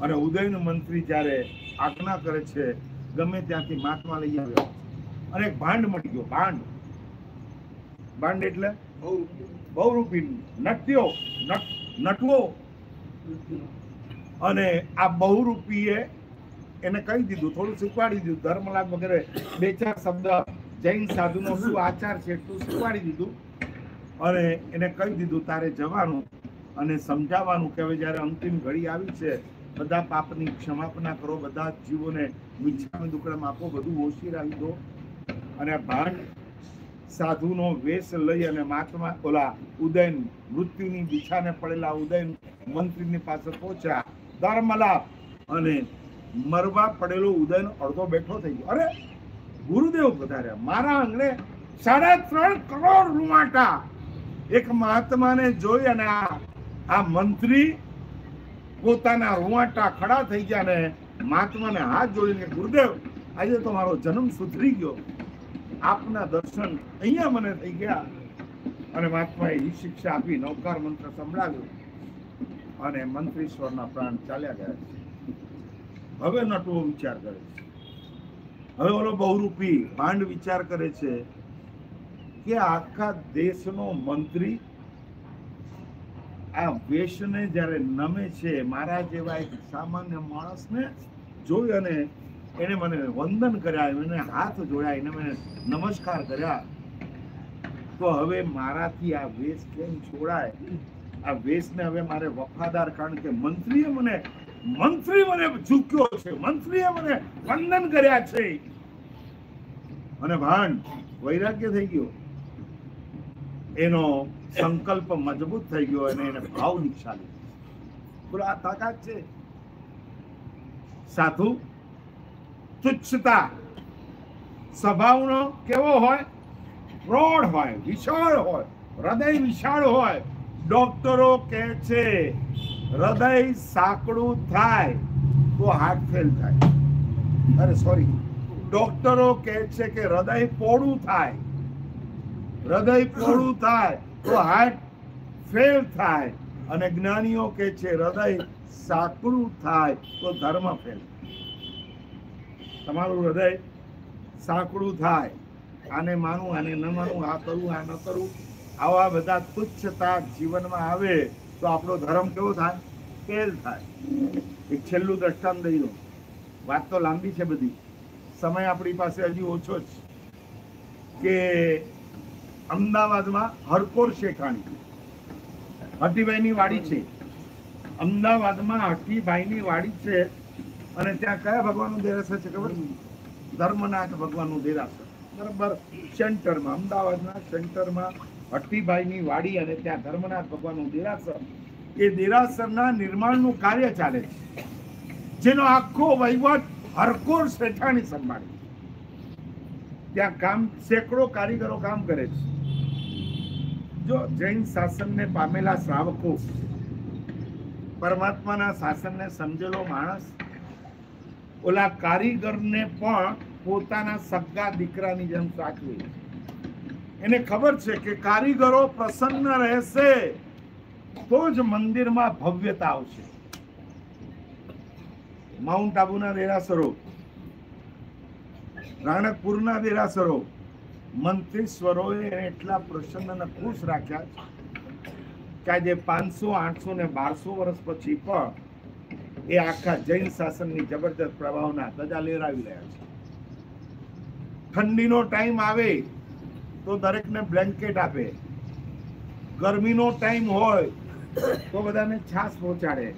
અને ઉદયનો મંત્રી જ્યારે આજ્ઞા કરે છે, ગમે ત્યાંથી મહાત્મા લઈ આવ્યો. અને એક ભાંડ મળી ગયો, ભાંડ. ભાંડ એટલે બહુરૂપી નટ્યો નટવો. અને આ બહુરૂપીએ એને કહી દીધું, થોડું શીખવાડી દીધું ધર્મલાભ વગેરે બે ચાર શબ્દ જૈન સાધુનો શું આચાર છે એટલું શીખવાડી દીધું. અને એને કહી દીધું, તારે જવાનું અને સમજાવવાનું. કે હવે જ્યારે અંતિમ ઘડી આવી છે, બધા પાપની ક્ષમાપના કરો, બધા જીવોને મિચ્છામી દુકડમ આપો, બધું ઓછી રાખી દો. અને ભાંડ સાધુનો વેશ લઈ અને મહાત્મા ઓલા ઉદયન મૃત્યુની દિશાને પડેલા ઉદયન મંત્રીની પાસે પહોંચ્યા. ધર્મલાભ અને મરવા પડેલો ઉદયન અડધો બેઠો થઈ ગયો. અરે, ગુરુદેવ પધાર્યા. મારા આંગણે સાડા ત્રણ કરોડ રૂમાટા એક મહાત્માને જોઈ અને આ મંત્રી પોતાના રૂવાટા ખડા થઈ ગયા ને મહાત્માને હાથ જોડીને ગુરુદેવ, આજે તો મારો જન્મ સુધરી ગયો. આપના દર્શન અહીંયા મને થઈ ગયા. અને મહાત્માએ એ શિક્ષા આપી, નૌકાર મંત્ર સંભળાવ્યો. અને મંત્રીશ્વરના પ્રાણ ચાલ્યા ગયા છે. હવે નટવો વિચાર કરે છે. હવે ઓલો બહુરૂપી ભાંડ વિચાર કરે છે કે આખા દેશનો મંત્રી આ વેશને જ્યારે નમે છે, મારા જેવા એક સામાન્ય માણસને જોઈ અને એને મને વંદન કર્યા, એને હાથ જોડ્યા, એને મને નમસ્કાર કર્યા. તો હવે મારાથી આ વેશ કેમ છોડાય? આ વેશને હવે મારે વફાદાર, કારણ કે મંત્રીએ મને, મંત્રી મને ઝૂક્યો છે. મંત્રીએ મને વંદન કર્યા છે. અને ભાન, વૈરાગ્ય થઈ ગયો. એનો સંકલ્પ મજબૂત થઈ ગયો અને એને ભાવ નિક્ષાલી બોલો, આ તાકાત છે. સાધુ તુચ્છતા. સ્વભાવનો કેવો હોય? પ્રૌઢ હોય, વિશાળ હોય, હૃદય વિશાળ હોય, ડોક્ટરો કહે છે, હૃદય સાંકડું થાય તો હાર્ટ ફેલ થાય. અરે સોરી ડોક્ટરો કહે છે કે હૃદય પોળું થાય. હૃદય પોળું થાય તો હાર્ટ ફેલ થાય. અને જ્ઞાનીઓ કહે છે, હૃદય સાંકડું થાય તો ધર્મ ફેલ તમારું હૃદય સાંકડું થાય. આને માનું, આને ન માનું, આ કરવું આ ન કરવું આવા બધા તુચ્છતા જીવનમાં આવે તો આપણો ધર્મ કેવો થાય? ફેલ થાય. એક છેલ્લું દ્રષ્ટાંત દઈ દો વાત તો લાંબી છે બધી. સમય આપણી પાસે હજી ઓછો જ કે અમદાવાદમાં હરકોર શેખાણી. હટીભાઈની વાડી છે. અમદાવાદમાં હટીભાઈની વાડી છે. અને ત્યાં કયા ભગવાનનું દેરાસર છે ખબર? ધર્મનાથ ભગવાનનું દેરાસર બરાબર. સેન્ટરમાં, અમદાવાદના સેન્ટરમાં હટ્ટીભાઈની વાડી અને ત્યાં ધર્મનાથ ભગવાનનું દેરાસર. એ દેરાસરના નિર્માણનું કાર્ય ચાલે છે. જેનો આખો વહીવટ હરકોર શેઠાણી સંભાળે ત્યાં કામ, સેંકડો કારીગરો કામ કરે છે. જો જૈન શાસનને પામેલા શ્રાવકો, પરમાત્માના શાસનને સમજેલો માણસ ઓલા કારીગરને પણ પોતાના સગા દીકરાની જેમ સાચવે એને ખબર છે કે કારીગરો પ્રસન્ન રહેશે તો જ મંદિરમાં ભવ્યતા આવશે. માઉન્ટ આબુના દેરાસરો, રાણકપુરના દેરાસરો, મંત્રીશ્વરોએ એટલા પ્રસન્ન અને ખુશ રાખ્યા કે આજે પાંચસો, આઠસો ને બારસો વર્ષ પછી પણ એ આખા જૈન શાસનની જબરદસ્ત પ્રભાવના ધજા લહેરાવી રહ્યા છે. ઠંડીનો ટાઈમ આવે તો દરેકને બ્લેન્કેટ આપે. ગરમીનો ટાઈમ હોય તો બધાને છાસ પહોંચાડે.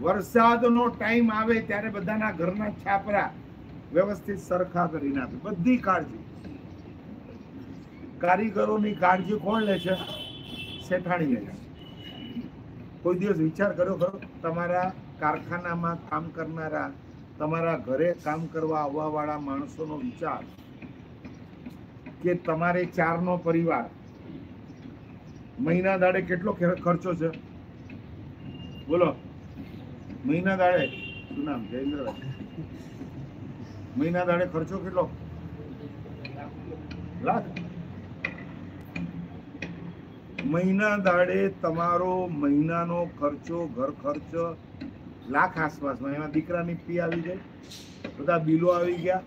વરસાદનો ટાઈમ આવે ત્યારે બધાના ઘરના છાપરા વ્યવસ્થિત સરખા કરીને આપે. બધી કાળજી. કારીગરોની કાળજી કોણ લે છે? શેઠાણી લે છે. કોઈ દિવસ વિચાર કર્યો ખરો? તમારા કારખાનામાં કામ કરનારા, તમારા ઘરે કામ કરવા આવવાવાળા માણસોનો વિચાર કે તમારે ચારનો પરિવાર, મહિના દાડે કેટલો ખર્ચો છે? બોલો. મહિના દાડે, શું નામ જયેન્દ્રભાઈ મહિના દાડે ખર્ચો કેટલો? લાખ. મહિના દાડે તમારો મહિનાનો ખર્ચો, ઘર ખર્ચ લાખ આસપાસમાં. એમાં દીકરાની ફી આવી ગઈ. બધા બિલો આવી ગયા.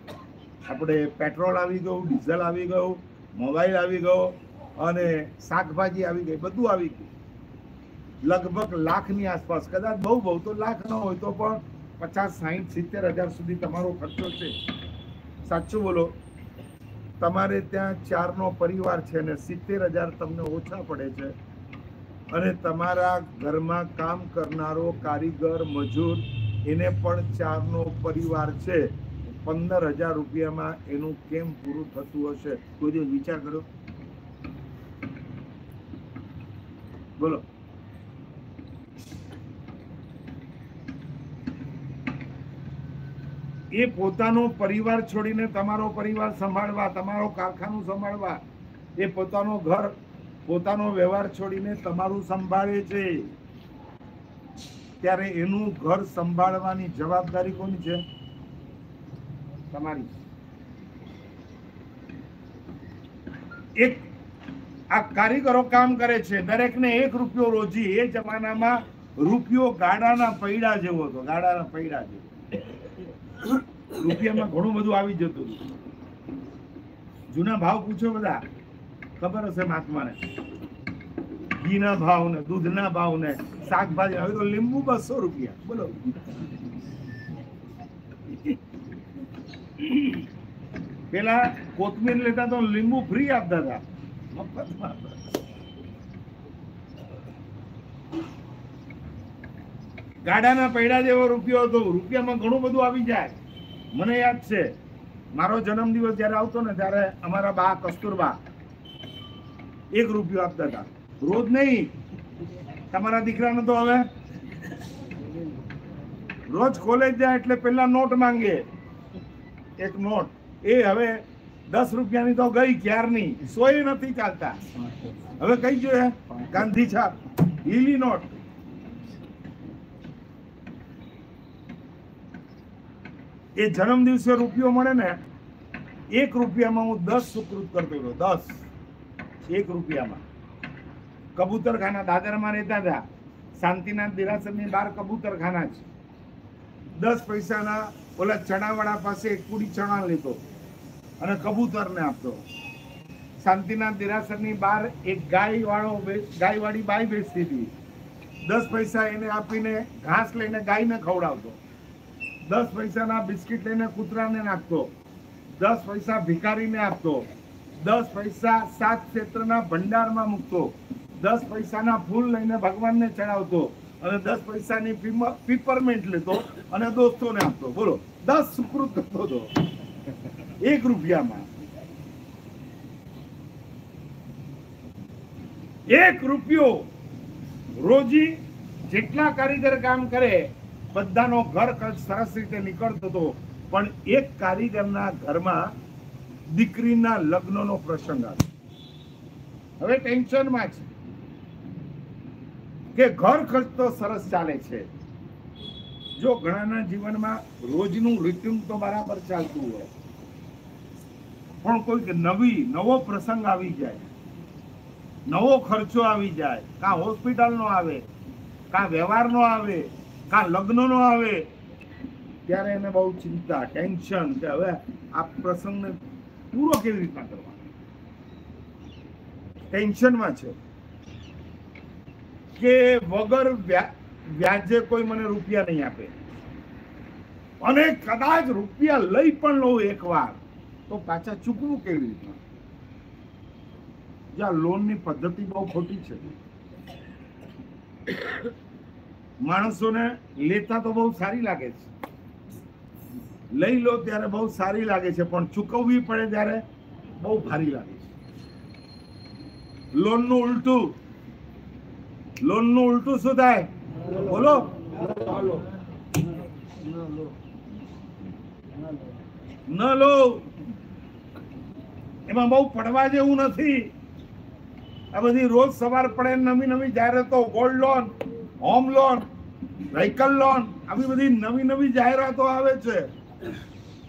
આપણે પેટ્રોલ આવી ગયું, ડીઝલ આવી ગયું, મોબાઈલ આવી ગયો અને શાકભાજી આવી ગઈ, બધું આવી ગયું. લગભગ લાખની આસપાસ. કદાચ બહુ બહુ તો લાખ ન હોય તો પણ પચાસ, સાહીઠ, સિત્તેર હજાર સુધી તમારો ખર્ચો છે. સાચું બોલો. તમારે ત્યાં ચારનો પરિવાર છે ને સિત્તેર હજાર તમને ઓછા પડે છે. અને તમારા ઘરમાં કામ કરનારો કારીગર, મજૂર, એને પણ ચારનો પરિવાર છે. પંદર હજાર રૂપિયામાં એનું કેમ પૂરું થતું હશે? કોઈ દિવસ વિચાર કર્યો? બોલો. એ પોતાનો પરિવાર છોડીને તમારો પરિવાર સંભાળવા, તમારો કારખાનું સંભાળવા, એ પોતાનો ઘર પોતાનો વ્યવહાર છોડીને તમારું સંભાળે છે. ત્યારે એનું ઘર સંભાળવાની જવાબદારી કોની છે? તમારી. એક આ કારીગરો કામ કરે છે. દરેકને એક રૂપિયો રોજી એ જમાનામાં રૂપિયો ગાડાના પૈડા જેવો હતો. ગાડાના પૈડા જેવો. રૂપિયામાં ઘણું બધું આવી જતું જૂના ભાવ પૂછો બધા. ખબર હશે મહાત્માને? ઘીના ભાવ ને દૂધના ભાવ ને શાકભાજી. હવે તો લીંબુ બસો રૂપિયા. બોલો. પેલા કોથમીર લેતા તો લીંબુ ફ્રી આપતા હતા. ગાડાના પૈડા જેવો રૂપિયો હતો. રૂપિયામાં ઘણું બધું આવી જાય. મને યાદ છે, મારો જન્મદિવસ જ્યારે આવતો ને ત્યારે અમારા બા કસ્તુરબા એક રૂપિયો આપતા હતા. રોજ નહીં. તમારા દીકરાને તો હવે રોજ કોલેજ જાય એટલે પેલા નોટ માંગે. એક નોટ એ હવે દસ રૂપિયાની તો ગઈ ક્યારની? સોય નથી ચાલતા. હવે કઈ જોઈએ? ગાંધી છાપ લીલી નોટ એ જન્મ દિવસે રૂપિયો મળે ને, એક રૂપિયામાં હું દસ સુકૃત કરતો હતો દસ. એક રૂપિયામાં. કબૂતરખાના દાદરમાં રહેતા હતા. શાંતિનાથ દેરાસરની બહાર કબૂતરખાના છે દસ પૈસાના ઓલા ચણાવાળા પાસે એક પૂડી ચણા લેતો અને કબૂતરને આપતો. શાંતિનાથ દેરાસરની બહાર એક ગાય વાળો ગાય વાળી બાઈ બેસતી હતી. દસ પૈસા એને આપીને ઘાસ લઈને ગાયને ખવડાવતો. દસ પૈસાના બિસ્કિટ લઈને કૂતરાને નાખતો. દસ પૈસા ભિખારીને આપતો. દસ પૈસા સાત ક્ષેત્રના ભંડારમાં મૂકતો. દસ પૈસાના ફૂલ લઈને ભગવાનને ચડાવતો અને દસ પૈસાની પીપરમેન્ટ લેતો અને દોસ્તોને આપતો. બોલો, દસ સુકૃત કરતો હતો એક રૂપિયામાં. એક રૂપિયો રોજી જેટલા કારીગર કામ કરે, બધાનો ઘર ખર્ચ સરસ રીતે નીકળતો હતો. પણ એક કારીગરના ઘરમાં દીકરીના લગ્નનો પ્રસંગ આવે. હવે ટેન્શનમાં છે કે ઘર ખર્ચ તો સરસ ચાલે છે. જો ઘણાના જીવનમાં રોજનું રૂટિન તો બરાબર ચાલતું હોય. પણ કોઈક નવી, નવો પ્રસંગ આવી જાય. નવો ખર્ચો આવી જાય. કાં હોસ્પિટલનો આવે, કાં વ્યવહારનો આવે, કાં લગ્નનો આવે. ત્યારે એને બહુ ચિંતા, ટેન્શન કે હવે આ પ્રસંગને પૂરો કેવી રીતના કરવાનો? ટેન્શનમાં છે. કે વગર વ્યાજે કોઈ મને રૂપિયા નહીં આપે. અને કદાચ રૂપિયા લઈ પણ લઉં એકવાર, તો પાછા ચૂકવું કેવી રીતના? જ્યાં લોનની પદ્ધતિ બહુ ખોટી છે. માણસોને લેતા તો બહુ સારી લાગે છે. લઈ લો ત્યારે બહુ સારી લાગે છે, પણ ચૂકવવી પડે ત્યારે બહુ ભારી લાગે છે. લોનનું ઉલટું. લોનનું ઉલટું શું થાય? બોલો. ના લો. એમાં બહુ પડવા જેવું નથી. આ બધી રોજ સવાર પડે નવી નવી જાહેરાતો, gold loan, home loan vehicle loan આવી બધી નવી નવી જાહેરાતો આવે છે.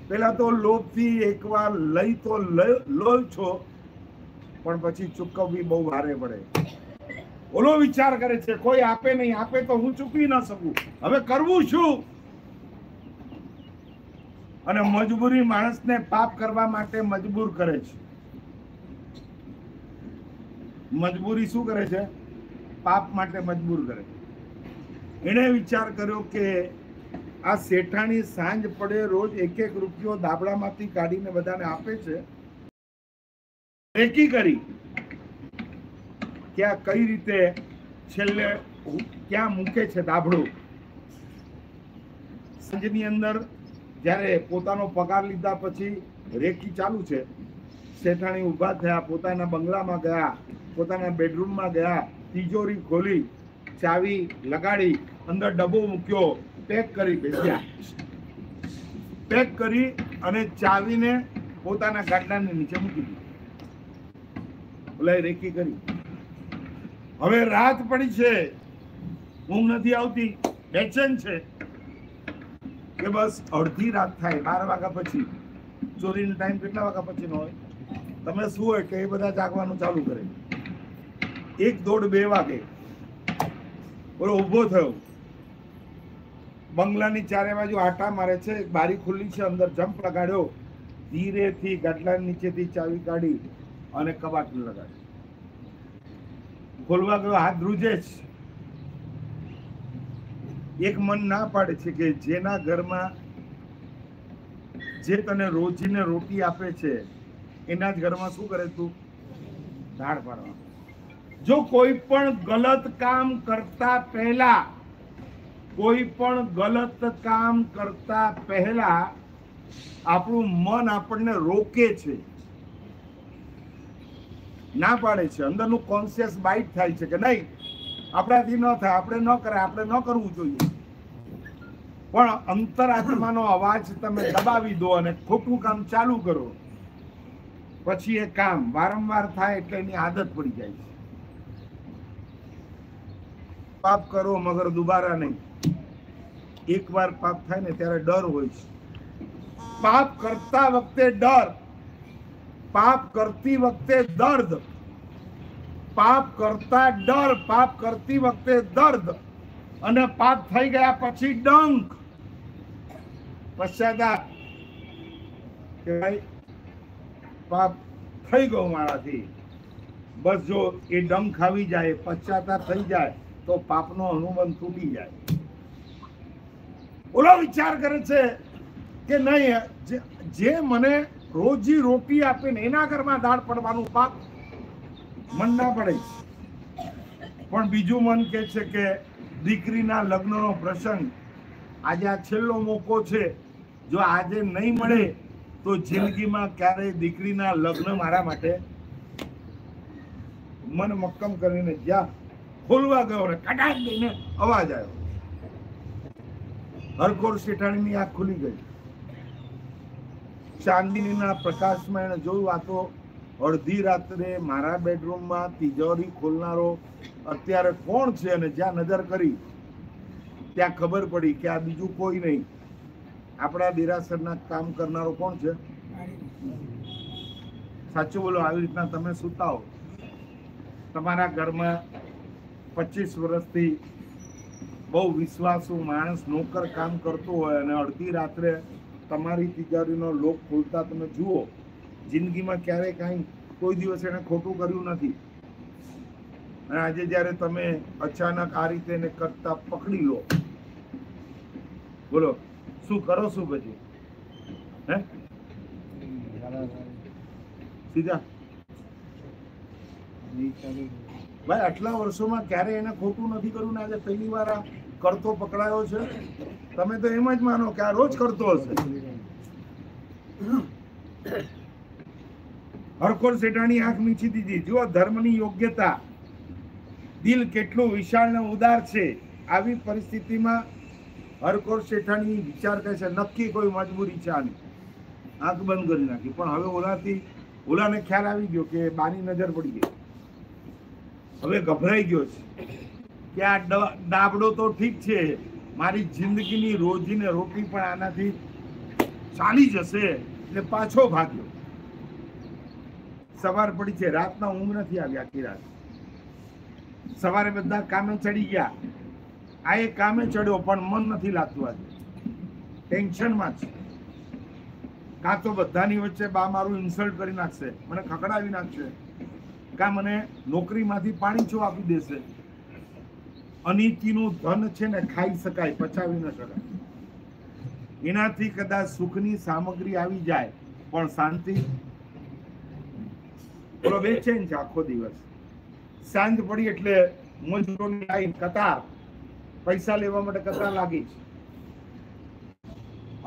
પેલા તો લોભથી એકવાર લઈ તો લો છો, પણ પછી ચૂકવવી બહુ ભારે પડે. ઓલો વિચાર કરે છે, કોઈ આપે નહીં, આપે તો હું ચૂકવી ન શકું. હવે કરવું શું? અને મજબૂરી માણસને પાપ કરવા માટે મજબૂર કરે છે. મજબૂરી શું કરે છે? પાપ માટે મજબૂર કરે એણે વિચાર કર્યો કે આ શેઠાણી સાંજ પડે રોજ એક એક રૂપિયો દાબડામાંથી કાઢીને બધાને આપે છે. એકી કરી. કે આ કઈ રીતે છેલ્લે ક્યાં મૂકે છે દાબડું? સાંજની અંદર જ્યારે પોતાનો પગાર લીધા પછી રેકી ચાલુ છે. શેઠાણી ઊભા થયા, પોતાના બંગલામાં ગયા, પોતાના બેડરૂમમાં ગયા, તિજોરી ખોલી, ચાવી લગાડી, અંદર ડબ્બો મૂક્યો પેક કરી બેસ્યા પેક કરી અને ચાવીને પોતાના ગાડાને નીચે મૂકી દીધી. ઓલા કરી. હવે રાત પડી છે. ઊંઘ નથી આવતી. બેચેન છે. કે બસ અડધી રાત થાય. બાર વાગ્યા પછી. ચોરીનો ટાઈમ કેટલા વાગ્યા પછીનો હોય? તમે શું હોય કે એ બધા જાગવાનું ચાલુ કરે. એક દોઢ બે વાગે. ઓલો ઊભો થયો. બંગલાની ચારે બાજુ આટા મારે છે બારી ખુલ્લી છે, અંદર જમ્પ લગાડ્યો. ધીરેથી ગાટલા નીચેથી ચાવી કાઢી અને કબાટ લગાડી ખોલવા ગયો, હાથ ધ્રુજે જ. એક મન ના પાડે છે કે જેના ઘરમાં જે તને રોજીને રોટી આપે છે, એના જ ઘરમાં શું કરે તું? દાળ પાડવા. જો કોઈ પણ ગલત કામ કરતા પહેલા કોઈ પણ ગલત કામ કરતા પહેલા આપણું મન આપણને રોકે છે. ના પાડે છે. અંદરનું કોન્શિયસ બાઇટ થાય છે કે નહીં? આપણાથી ન થાય. આપણે ન કરે. આપણે ન કરવું જોઈએ. પણ અંતરાત્માનો અવાજ તમે દબાવી દો અને ખોટું કામ ચાલુ કરો. પછી એ કામ વારંવાર થાય એટલે એની આદત પડી જાય છે. પાપ કરો, મગર દુબારા નહીં. એકવાર પાપ થાય ને ત્યારે ડર હોય છે. પાપ કરતા વખતે ડર. પાપ કરતી વખતે દર્દ. પાપ કરતા ડર. પાપ કરતી વખતે દર્દ. અને પાપ થઈ ગયા પછી ડંક. પશ્ચાતાપ. કે ભાઈ પાપ થઈ ગયો મારાથી. બસ જો એ ડંક આવી જાય, પશ્ચાતાપ થઈ જાય, તો પાપનો અનુબંધ તૂટી જાય. ઓલો વિચાર કરે છે કે નહીં, જે- મને રોજી રોટી આપે ને એના ઘરમાં દાળ પડવાનું પાપ મન ના પડે. પણ બીજું મન કે છે કે દીકરીના લગ્નનો પ્રસંગ આજે આ છેલ્લો મોકો છે. જો આજે નહીં મળે તો જિંદગીમાં ક્યારેય દીકરીના લગ્ન મારા માટે મન મક્કમ કરીને જ્યાં ખોલવા ગયો ને કટાક દઈને અવાજ આવ્યો. હરકોર શેઠાણીની આંખ ખુલી ગઈ. ચાંદીના પ્રકાશમાં એને જોયું, આ અડધી રાત્રે મારા બેડરૂમમાં તિજોરી ખોલનારો અત્યારે કોણ છે અને જ્યાં નજર કરી? ત્યાં ખબર પડી કે આ બીજું કોઈ નહીં. આપણા દેરાસરના કામ કરનારો કોણ છે? સાચું બોલો, આવી રીતના તમે સુતા તમારા ઘરમાં પચીસ વર્ષથી બહુ વિશ્વાસુ માણસ, નોકર કામ કરતો હોય અને અડધી રાત્રે તમારી તિજોરીનો લોક ખોલતા તમે જુઓ, જિંદગીમાં ક્યારેય કાંઈ કોઈ દિવસ એને ખોટું કર્યું નથી. અને આજે જ્યારે તમે અચાનક આ રીતે એને કરતા પકડી લો, બોલો, શું કરો શું પછી? હે? સીધા? ભાઈ, આટલા વર્ષોમાં ક્યારે એને ખોટું નથી કર્યું ને આજે પહેલી વાર આ કરતો પકડાયો છે? તમે તો એમ જ માનો કે આ રોજ કરતો હશે. હરખોર શેઠાણી આંખ મીચી દીધી. જુઓ ધર્મની યોગ્યતા. દિલ કેટલું વિશાળ ને ઉદાર છે. આવી પરિસ્થિતિમાં હરકોર શેઠાણી વિચાર કરે છે, નક્કી કોઈ મજબૂરી છે આની. આંખ બંધ કરી નાખી. પણ હવે ઓલાથી, ઓલાને ખ્યાલ આવી ગયો કે બાની નજર પડી ગઈ. હવે ગભરાઈ ગયો છે. કે આ ડાબડો તો ઠીક છે, મારી જિંદગીની રોજીને રોટી પણ આનાથી ચાલી જશે એટલે પાછો ભાગ્યો. સવાર પડી છે, રાતના ઊંઘ નથી આવી આખી રાત સવારે બધા કામે ચડી ગયા. આ એ કામે ચડ્યો, પણ મન નથી લાગતું આજે. ટેન્શનમાં છે કાં તો બધાની વચ્ચે બા મારું ઇન્સલ્ટ કરી નાખશે, મને ખકડાવી નાખશે. કાં મને નોકરીમાંથી પાણી છો આપી દેશે. અનિતિનું ધન છે ને ખાઈ શકાય પચાવી ન શકાય. એનાથી કદાચ સુખની સામગ્રી આવી જાય પણ શાંતિ? બોલો બેચેન છે આખો દિવસ. સાંજ પડી એટલે મજૂરોની લાઈન કતાર. પૈસા લેવા માટે કતાર લાગી. છે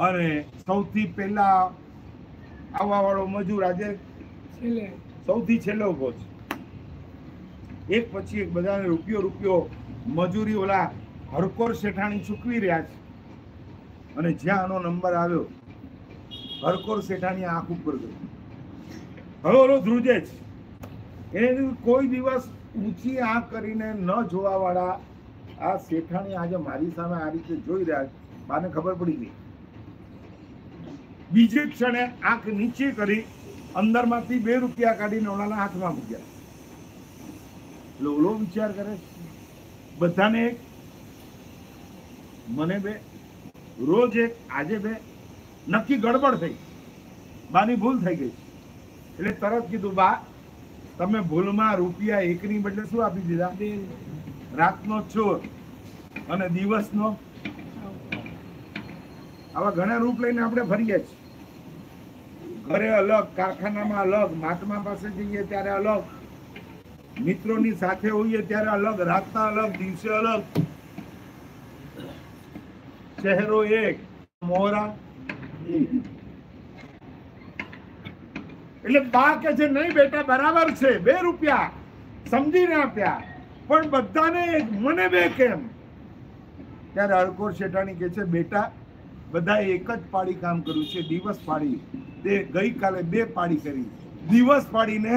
અને સૌથી પહેલા આવવા વાળો મજૂર આજે? સૌથી છેલ્લો ઊભો છે. એક પછી એક બધાને રૂપિયો રૂપિયો મજૂરી ઓલા હરકોર શેઠાણી ચૂકવી રહ્યા છે. અને જ્યાં આનો નંબર આવ્યો, હરકોર શેઠાણી આંખ ઉપર ગયો હવે ઓલો ધ્રુજે જ એને કોઈ દિવસ ઊંચી આંખ કરીને ન જોવા વાળા આ શેઠાણી આજે મારી સામે આ રીતે જોઈ રહ્યા છે. માને ખબર પડી ગઈ. બીજે ક્ષણે આંખ નીચે કરી અંદરમાંથી બે રૂપિયા કાઢીને ઓલાના હાથમાં મૂક્યા. એટલે ઓલો વિચાર કરે બધાને એક. મને બે. રોજ એક, આજે બે. નક્કી ગડબડ થઈ. બાની ભૂલ થઈ ગઈ. એટલે તરત કીધું, બા, તમે ભૂલમાં રૂપિયા એકની બદલે શું આપી દીધા? રાતનો ચોર અને દિવસનો. આવા ઘણા રૂપ લઈને આપણે ફરીએ છીએ. ઘરે અલગ, કારખાનામાં અલગ મહાત્મા પાસે જઈએ ત્યારે અલગ. મિત્રોની સાથે હોઈએ ત્યારે અલગ રાતના અલગ દિવસે અલગ. ચહેરો એક મોરા એટલે બા કે છે નહીં બેટા બરાબર છે બે રૂપિયા. સમજીને આપ્યા. પણ બધાને એક, મને બે કેમ? ત્યારે અળકોર શેઠાણી કે છે બેટા બધા એક જ પાડી કામ કર્યું છે દિવસ પાડી તે ગઈકાલે બે પાડી કરી. દિવસ પાડીને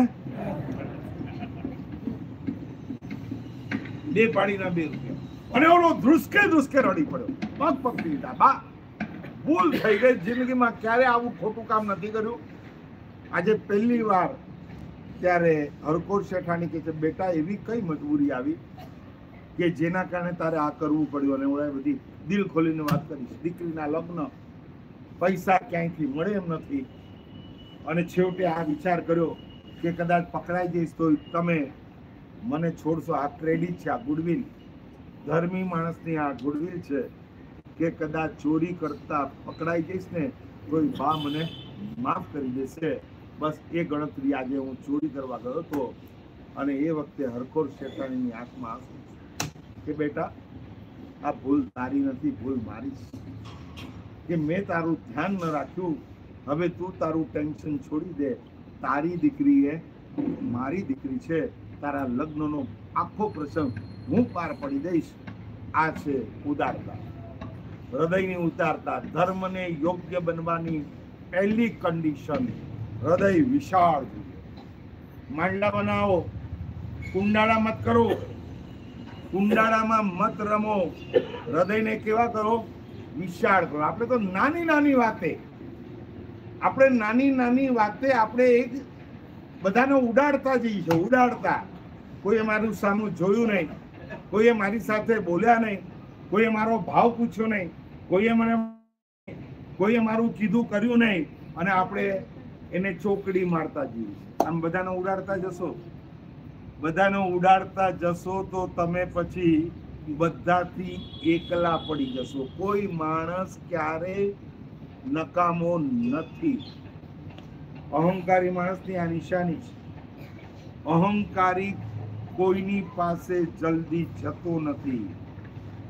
બે પાણીના બે રૂપિયા. અને ઓલો ધ્રુસકે ધ્રુસકે રડી પડ્યો. પગ પકડી લીધા. બા, ભૂલ થઈ ગઈ. જિંદગીમાં ક્યારે આવું ખોટું કામ નથી કર્યું? આજે પહેલી વાર ત્યારે હરકોર શેઠાણી કહે છે, બેટા, એવી કઈ મજબૂરી આવી કે જેના કારણે તારે આ કરવું પડ્યું? અને હું બધી દિલ ખોલીને વાત કરીશ. દીકરીના લગ્ન પૈસા ક્યાંયથી મળે એમ નથી. અને છેવટે આ વિચાર કર્યો કે કદાચ પકડાઈ જઈશ તો તમે મને છોડશો, આ ક્રેડિટ છે, આ ગુડવિલ. ધર્મી માણસની આ ગુડવિલ છે કે કદાચ ચોરી કરતા પકડાઈ જઈશ ને કોઈ બા મને માફ કરી દેશે. બસ એ ગણતરી આજે હું ચોરી કરવા ગયો હતો અને એ વખતે હરખોર શેઠાણીની આંખમાં આંસુ કે બેટા, આ ભૂલ તારી નથી, ભૂલ મારી છે. કે મેં તારું ધ્યાન ન રાખ્યું, હવે તું તારું ટેન્શન છોડી દે. તારી દીકરી એ મારી દીકરી છે તારા લગ્નનો આખો પ્રસંગ હું પાર પડી દઈશ. આ છે ઉદારતા. હૃદયની ઉતારતા ધર્મને યોગ્ય બનવાની પહેલી કન્ડિશન હૃદય વિશાળ માંડલા બનાવો. કુંડાળા મત કરો. કુંડાળામાં મત રમો. હૃદયને કેવા કરો? વિશાળ કરો. આપણે તો નાની નાની વાતે. આપણે નાની નાની વાતે આપણે એક બધાને ઉડાડતા છીએ, ઉડાડતા. કોઈએ મારું સામું જોયું નહીં. કોઈએ મારી સાથે બોલ્યા નહીં. કોઈએ મારો ભાવ પૂછ્યો નહીં. કોઈએ મને કોઈએ મારું કીધું કર્યું નહીં. અને આપણે એને ચોકડી મારતા જઈએ. આમ બધાને ઉડાડતા જશો? બધાને ઉડાડતા જશો તો તમે પછી બધાથી એકલા પડી જશો. કોઈ માણસ ક્યારે નકામો નથી. અહંકારી માણસની આ નિશાની છે. અહંકારી કોઈની પાસે જલ્દી જતો નથી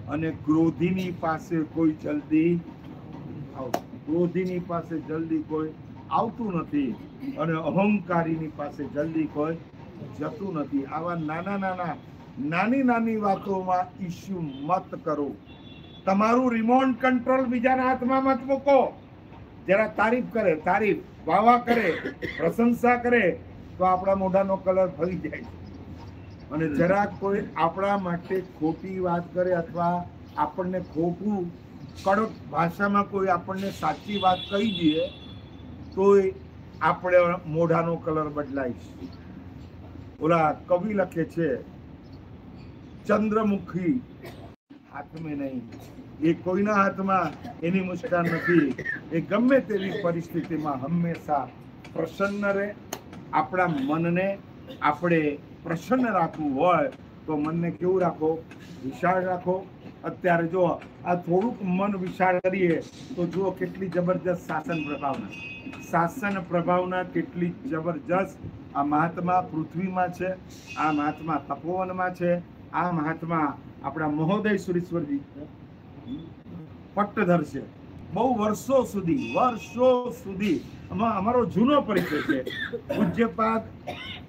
અને ક્રોધીની પાસે કોઈ જલ્દી ક્રોધીની પાસે જલ્દી કોઈ આવતું નથી અને અહંકારીની પાસે જલ્દી કોઈ જતું નથી. આવા નાના નાના, નાની નાની વાતોમાં ઇસ્યુ મત કરો. તમારું રિમોટ કંટ્રોલ બીજાના હાથમાં મત મૂકો. જરા તારીફ કરે, તારીફ. વાવા કરે પ્રશંસા કરે તો આપણા મોઢાનો કલર ફરી જાય છે. અને જરાક કોઈ આપણા માટે ખોટી વાત કરે અથવા આપણને ખોટું કડક ભાષામાં કોઈ આપણને સાચી વાત કહી દઈએ તોય આપણે મોઢાનો કલર બદલાય છે. ઓલા કવિ લખે છે ચંદ્રમુખી હાથ મેં નહીં. એ કોઈના હાથમાં એની મુસ્કાન નથી. એ ગમે તેવી પરિસ્થિતિમાં હંમેશા પ્રસન્ન રહે. આપણા મનને આપણે પ્રસન્ન રાખવું હોય તો મનને કેવું રાખો? વિશાળ રાખો. અત્યારે જો આ થોડુંક મન વિશાળ કરીએ તો જુઓ કેટલી જબરજસ્ત શાસન પ્રભાવના. શાસન પ્રભાવના કેટલી જબરજસ્ત આ મહાત્મા પૃથ્વીમાં છે, આ મહાત્મા તપોવનમાં છે, આ મહાત્મા આપણા મહોદય સુરેશ્વરજી પટ્ટધર છે બહુ વર્ષો સુધી વર્ષો સુધી. અમારો જૂનો પરિચય છે. પૂજ્યપાદ,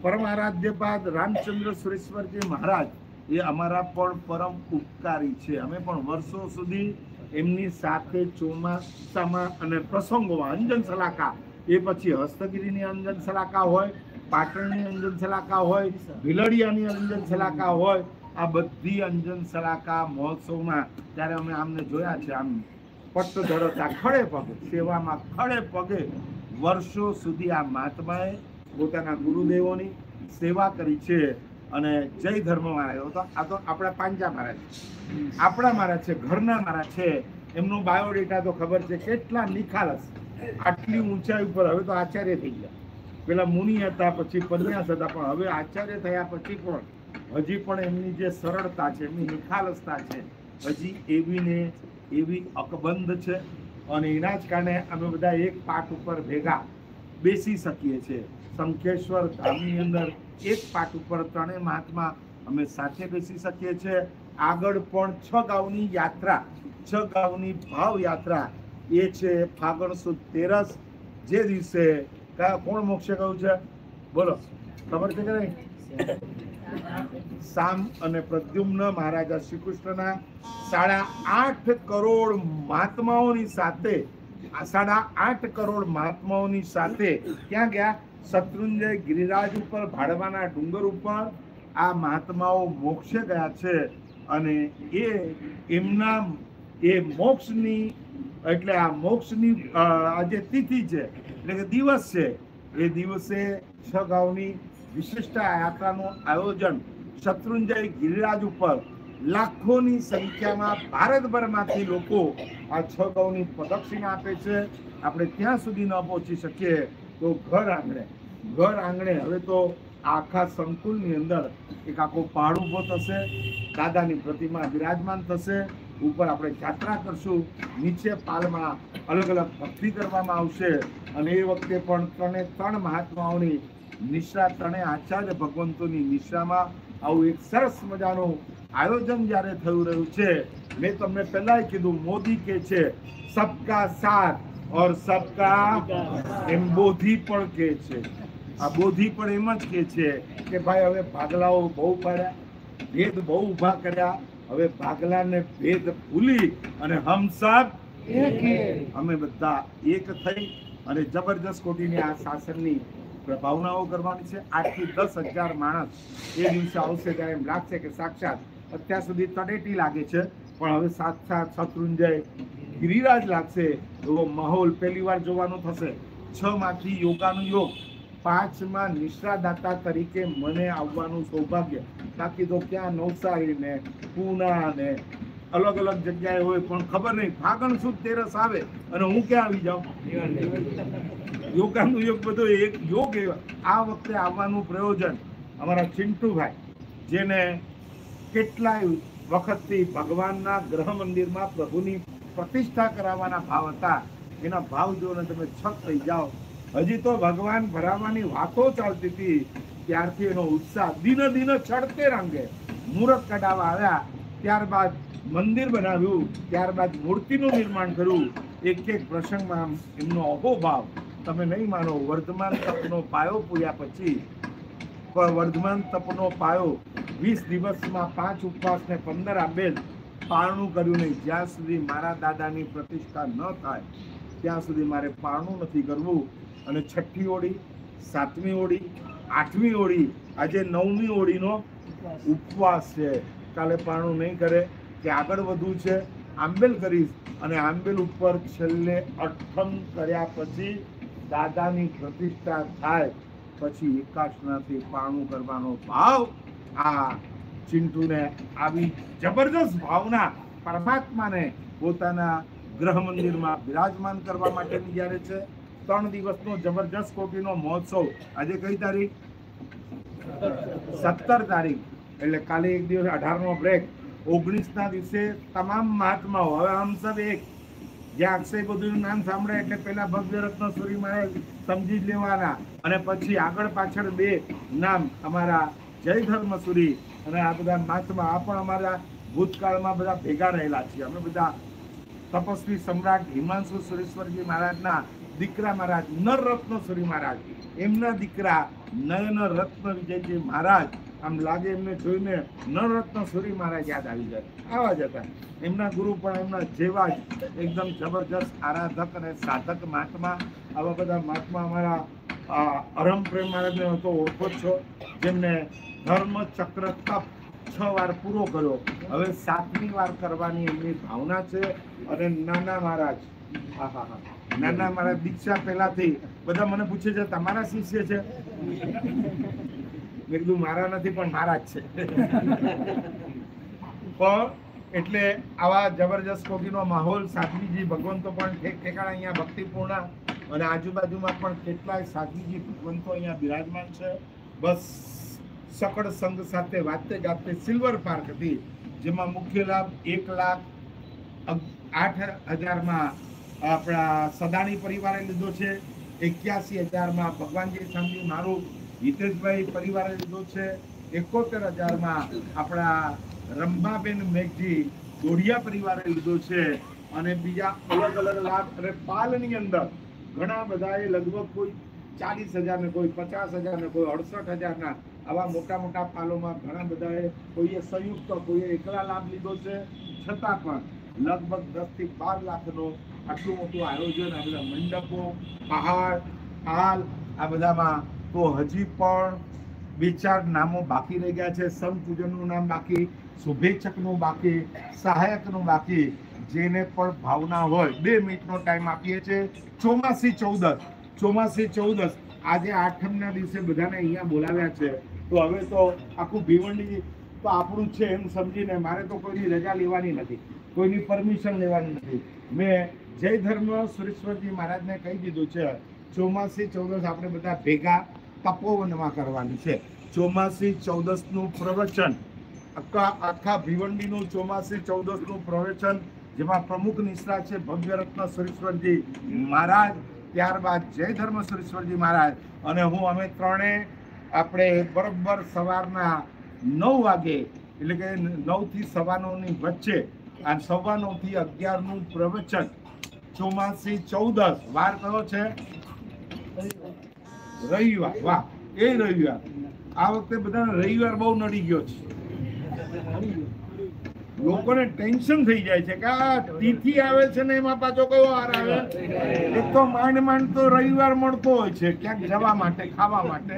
પરમારાધ્યપાદ, રામચંદ્ર સુરેશ્વરજી મહારાજ, એ અમારા પણ પરમ ઉપકારી છે. અમે પણ વર્ષો સુધી એમની સાથે ચોમાસામાં અને પ્રસંગોમાં અંજન સલાકા. એ પછી હસ્તગીરીની અંજન સલાકા હોય, પાટણની અંજન સલાકા હોય, ભીલડિયાની અંજન સલાકા હોય આ બધી અંજન સલાકા મહોત્સવમાં ત્યારે અમે આમને જોયા છે આમ. પટ્ટ ધરતા ખડે પગે, સેવામાં ખડે પગે વર્ષો સુધી આ મહાત્માએ પોતાના ગુરુદેવોની સેવા કરી છે અને જય ધર્મ મારા તો આ તો આપણા પાંજા મહારાજ આપણા મારા છે, ઘરના મારા છે. એમનો બાયોડેટા તો ખબર છે કેટલા નિખાલસ. આટલી ઊંચાઈ ઉપર હવે તો આચાર્ય થઈ ગયા. પેલા મુનિ હતા, પછી પદ્યાસ હતા, પણ હવે આચાર્ય થયા પછી પણ હજી પણ એમની જે સરળતા છે, એમની નિખાલસતા છે, હજી એવી ને એવી અકબંધ છે અને એના જ કારણે અમે બધા એક પાટ ઉપર ભેગા બેસી શકીએ છીએ. શંખેશ્વર ધામની અંદર એક પાટ ઉપર ત્રણેય મહાત્મા અમે સાથે બેસી શકીએ છીએ. આગળ પણ છ ગાઉની યાત્રા, છ ગાઉની ભાવ યાત્રા એ છે ફાગણ સુદ તેરસ જે દિવસે કયા કોણ મોક્ષે કહ્યું છે? બોલો. ખબર છે કે નહીં? સામ અને પ્રદ્યુમ્ન મહારાજા શ્રી કૃષ્ણના સાડા આઠ કરોડ મહાત્માઓની સાથે સાડા આઠ કરોડ મહાત્માઓની સાથે ક્યાં ગયા? શત્રુંજય ગિરિરાજ ઉપર, ભાડવાના ડુંગર ઉપર આ મહાત્માઓ મોક્ષે ગયા છે અને એ એમના, એ મોક્ષની, એટલે આ મોક્ષની આજે તિથિ છે, એટલે કે દિવસ છે, એ દિવસે છ ગાઉની વિશિષ્ટ યાત્રાનું આયોજન શત્રુંજય ગિરિરાજ ઉપર લાખોની સંખ્યામાં ભારતભરમાંથી લોકો આ છ ગૌની પ્રદક્ષિણા આપે છે. આપણે ત્યાં સુધી ન પહોંચી શકીએ તો ઘર આંગણે ઘર આંગણે. હવે તો આખા સંકુલની અંદર એક આખો પહાડ ઊભો થશે, દાદાની પ્રતિમા બિરાજમાન થશે. ઉપર આપણે યાત્રા કરશું. નીચે પાલમાં અલગ અલગ ભક્તિ કરવામાં આવશે. અને એ વખતે પણ ત્રણે ત્રણ મહાત્માઓની નિશ્રા ત્રણે આચાર્ય ભગવંતોની નિશ્રામાં આવું એક સરસ મજાનું આયોજન જ્યારે થયું રહ્યું છે મેં તમને પહેલા કીધું મોદી કે છે સબકા સાથ ઓર સબકા એમ બોધી પણ કે છે. આ બોધી પણ એમ જ કે છે કે ભાઈ હવે ભાગલાઓ બહુ પાડ્યા ભેદ બહુ ઊભા કર્યા હવે ભાગલાને ભેદ ભૂલી અને હમ સબ અમે બધા એક થઈ અને જબરજસ્ત કોટીની આ શાસનની પ્રભાવનાઓ કરવાની છે. આઠથી દસ હજાર માણસ એ દિવસે આવશે ત્યારે એમ લાગશે કે સાક્ષાત અત્યાર સુધી તડેટી લાગે છે. પણ હવે સાક્ષાત શત્રુંજય ગિરિરાજ લાગશે. એવો માહોલ પહેલી વાર જોવાનો થશે. છ માંથી યોગાનું યોગ, પાંચમાં નિશ્રાદાતા તરીકે મને આવવાનું સૌભાગ્ય. બાકી તો ક્યાં નવસારી ને પૂના ને અલગ અલગ જગ્યાએ હોય પણ ખબર નહીં. ફાગણ સુદ તેરસ આવે અને હું ક્યાં આવી જાઉં? યોગાનું યોગ બધો એક યોગ એવા. આ વખતે આવવાનું પ્રયોજન અમારા ચિંટુભાઈ, જેને કેટલાય વખતથી ભગવાનના ગ્રહ મંદિરમાં પ્રભુની પ્રતિષ્ઠા કરાવવાના ભાવ હતા. એના ભાવ જોઈને તમે છક થઈ જાઓ. હજી તો ભગવાન ભરાવાની વાતો ચાલતી હતી. ત્યારથી એનો ઉત્સાહ દિન દિન ચડતે રંગે. મુહૂર્ત કઢાવા આવ્યા. ત્યારબાદ મંદિર બનાવ્યું. ત્યારબાદ મૂર્તિનું નિર્માણ કર્યું. એક એક પ્રસંગમાં એમનો અહોભાવ તમે નહીં માનો, વર્ધમાન તપનો પાયો પૂર્યા પછી વર્ધમાન તપનો પાયો વીસ દિવસમાં પાંચ ઉપવાસ ને પંદર આંબેલ પારણું કર્યું નહીં. જ્યાં સુધી મારા દાદાની પ્રતિષ્ઠા ન થાય, ત્યાં સુધી મારે પારણું નથી કરવું. અને છઠ્ઠી ઓળી, સાતમી ઓળી, આઠમી ઓળી, આજે નવમી ઓળીનો ઉપવાસ છે. કાલે પારણું નહીં કરે, કે આગળ વધવું છે. આંબેલ કરીશ. અને આંબેલ ઉપર છેલ્લે અઠમ કર્યા પછી દાદાની પ્રતિષ્ઠા થાય, પછી એકાશનાથી પાણું કરવાનો ભાવ આ ચિંટુને આવી જબરદસ્ત ભાવના પરમાત્માને પોતાના ગ્રહ મંદિરમાં બિરાજમાન કરવા માટેની જ્યારે છે. ત્રણ દિવસનો જબરજસ્ત કોટીનો મહોત્સવ. આજે કઈ તારીખ? સત્તર તારીખ. એટલે કાલે એક દિવસ અઢારનો બ્રેક ઓગણીસના દિવસે તમામ મહાત્માઓ, હવે આમ સબ એક જ્યાં અક્ષય બધું નામ સાંભળે એટલે પેલા ભવ્ય રત્ન સુરી મારે સમજી લેવાના. અને પછી આગળ પાછળ બે નામ અમારા જય ધર્મ સુરી અને આ બધા મહાત્મા, આ પણ અમારા ભૂતકાળમાં બધા ભેગા રહેલા છીએ. અમે બધા તપસ્વી સમ્રાટ હિમાંશુ સુરેશ્વરજી મહારાજના દીકરા મહારાજ નરરત્ન સુરી મહારાજ. એમના દીકરા નયન રત્ન વિજયજી મહારાજ આમ લાગે એમને જોઈને નરત્ન સુરી મહારાજ યાદ આવી જાય. આવા જ હતા. એમના ગુરુ પણ એમના જેવા જ એકદમ જબરજસ્ત આરાધક અને સાધક મહાત્મા. આવા બધા મહાત્મા અમારા અરમ પ્રેમ મહારાજને તો ઓળખો છો. જેમને ધર્મ ચક્ર તપ છ વાર પૂરો કર્યો. હવે સાતમી વાર કરવાની એમની ભાવના છે અને નાના મહારાજ. હા હા હા. નાના મહારાજ દીક્ષા પહેલાથી. બધા મને પૂછે છે, તમારા શિષ્ય છે? મેં કીધું મારા નથી પણ મારા જ છે. પણ એટલે આવા જબરજસ્ત કોકીનો માહોલ સાધવીજી ભગવંતો પણ ઠેક ઠેકાણા અહીંયા ભક્તિપૂર્ણ અને આજુબાજુમાં પણ કેટલાય સાધવીજી ભગવંતો અહીંયા બિરાજમાન છે. બસ સકળ સંઘ સાથે વાતે ગાતે સિલ્વર પાર્ક હતી જેમાં મુખ્ય લાભ એક લાખ આઠ હજારમાં આપણા સદાણી પરિવારે લીધો છે. એક્યાસી હજારમાં ભગવાનજી સામે મારું હિતેશભાઈ પરિવારે લીધો છે, એકોતેર હજારમાં આપણા રંભાબેન મેઘજી દોઢિયા પરિવારે લીધો છે અને બીજા અલગ અલગ લાભ અને પાલની અંદર ઘણા બધાએ લગભગ કોઈ ચાલીસ હજાર ને કોઈ પચાસ હજારને કોઈ અડસઠ હજારના આવા મોટા મોટા પાલોમાં ઘણા બધાએ કોઈએ સંયુક્ત, કોઈએ એકલા લાભ લીધો છે. છતાં પણ લગભગ દસથી બાર લાખનો આટલું મોટું આયોજન, આ બધા મંડપો, પહાડ પાલ આ બધામાં તો હજી પણ બે ચાર નામો બાકી રહી ગયા છે. સંત પૂજનનું નામ બાકી, શુભેચ્છકનું બાકી, સહાયકનું બાકી, જેને પણ ભાવના હોય બે મિનિટનો ટાઈમ આપીએ છીએ. ચોમાસી ચૌદસ ચોમાસી ચૌદસ, આજે આઠમના દિવસે બધાને અહીંયા બોલાવ્યા છે. તો હવે તો આખું ભીવંડી તો આપણું છે એમ સમજીને મારે તો કોઈની રજા લેવાની નથી, કોઈની પરમિશન લેવાની નથી. મેં જય ધર્મ સુરેશ્વરજી મહારાજને કહી દીધું છે ચોમાસી ચૌદસ આપણે બધા ભેગા તપોવનમાં કરવાની છે. ચોમાસી ચૌદસનું પ્રવચન, આખા આખા ભીવંડીનું ચોમાસી ચૌદસનું પ્રવચન, જેમાં પ્રમુખ નિષ્ઠા છે ભવ્યરત્ન સુરેશ્વરજી મહારાજ, ત્યારબાદ જય ધર્મ સુરેશ્વરજી મહારાજ. અને હું, અમે ત્રણે આપણે બરોબર સવારના નવ વાગે, એટલે કે નવથી સવાનોની વચ્ચે આ સવા નવથી અગિયારનું પ્રવચન. ચોમાસી ચૌદસ, વાર કયો છે? રવિવાર, વાહ, એ રવિવાર. આ વખતે બધાને રવિવાર બહુ નડી ગયો છે. લોકોને ટેન્શન થઈ જાય છે કે આ તિથિ આવે છે ને એમાં પાછો કયો વાર આવે? એક તો માંડ માંડ તો રવિવાર મળતો હોય છે, ક્યાંક જવા માટે, ખાવા માટે.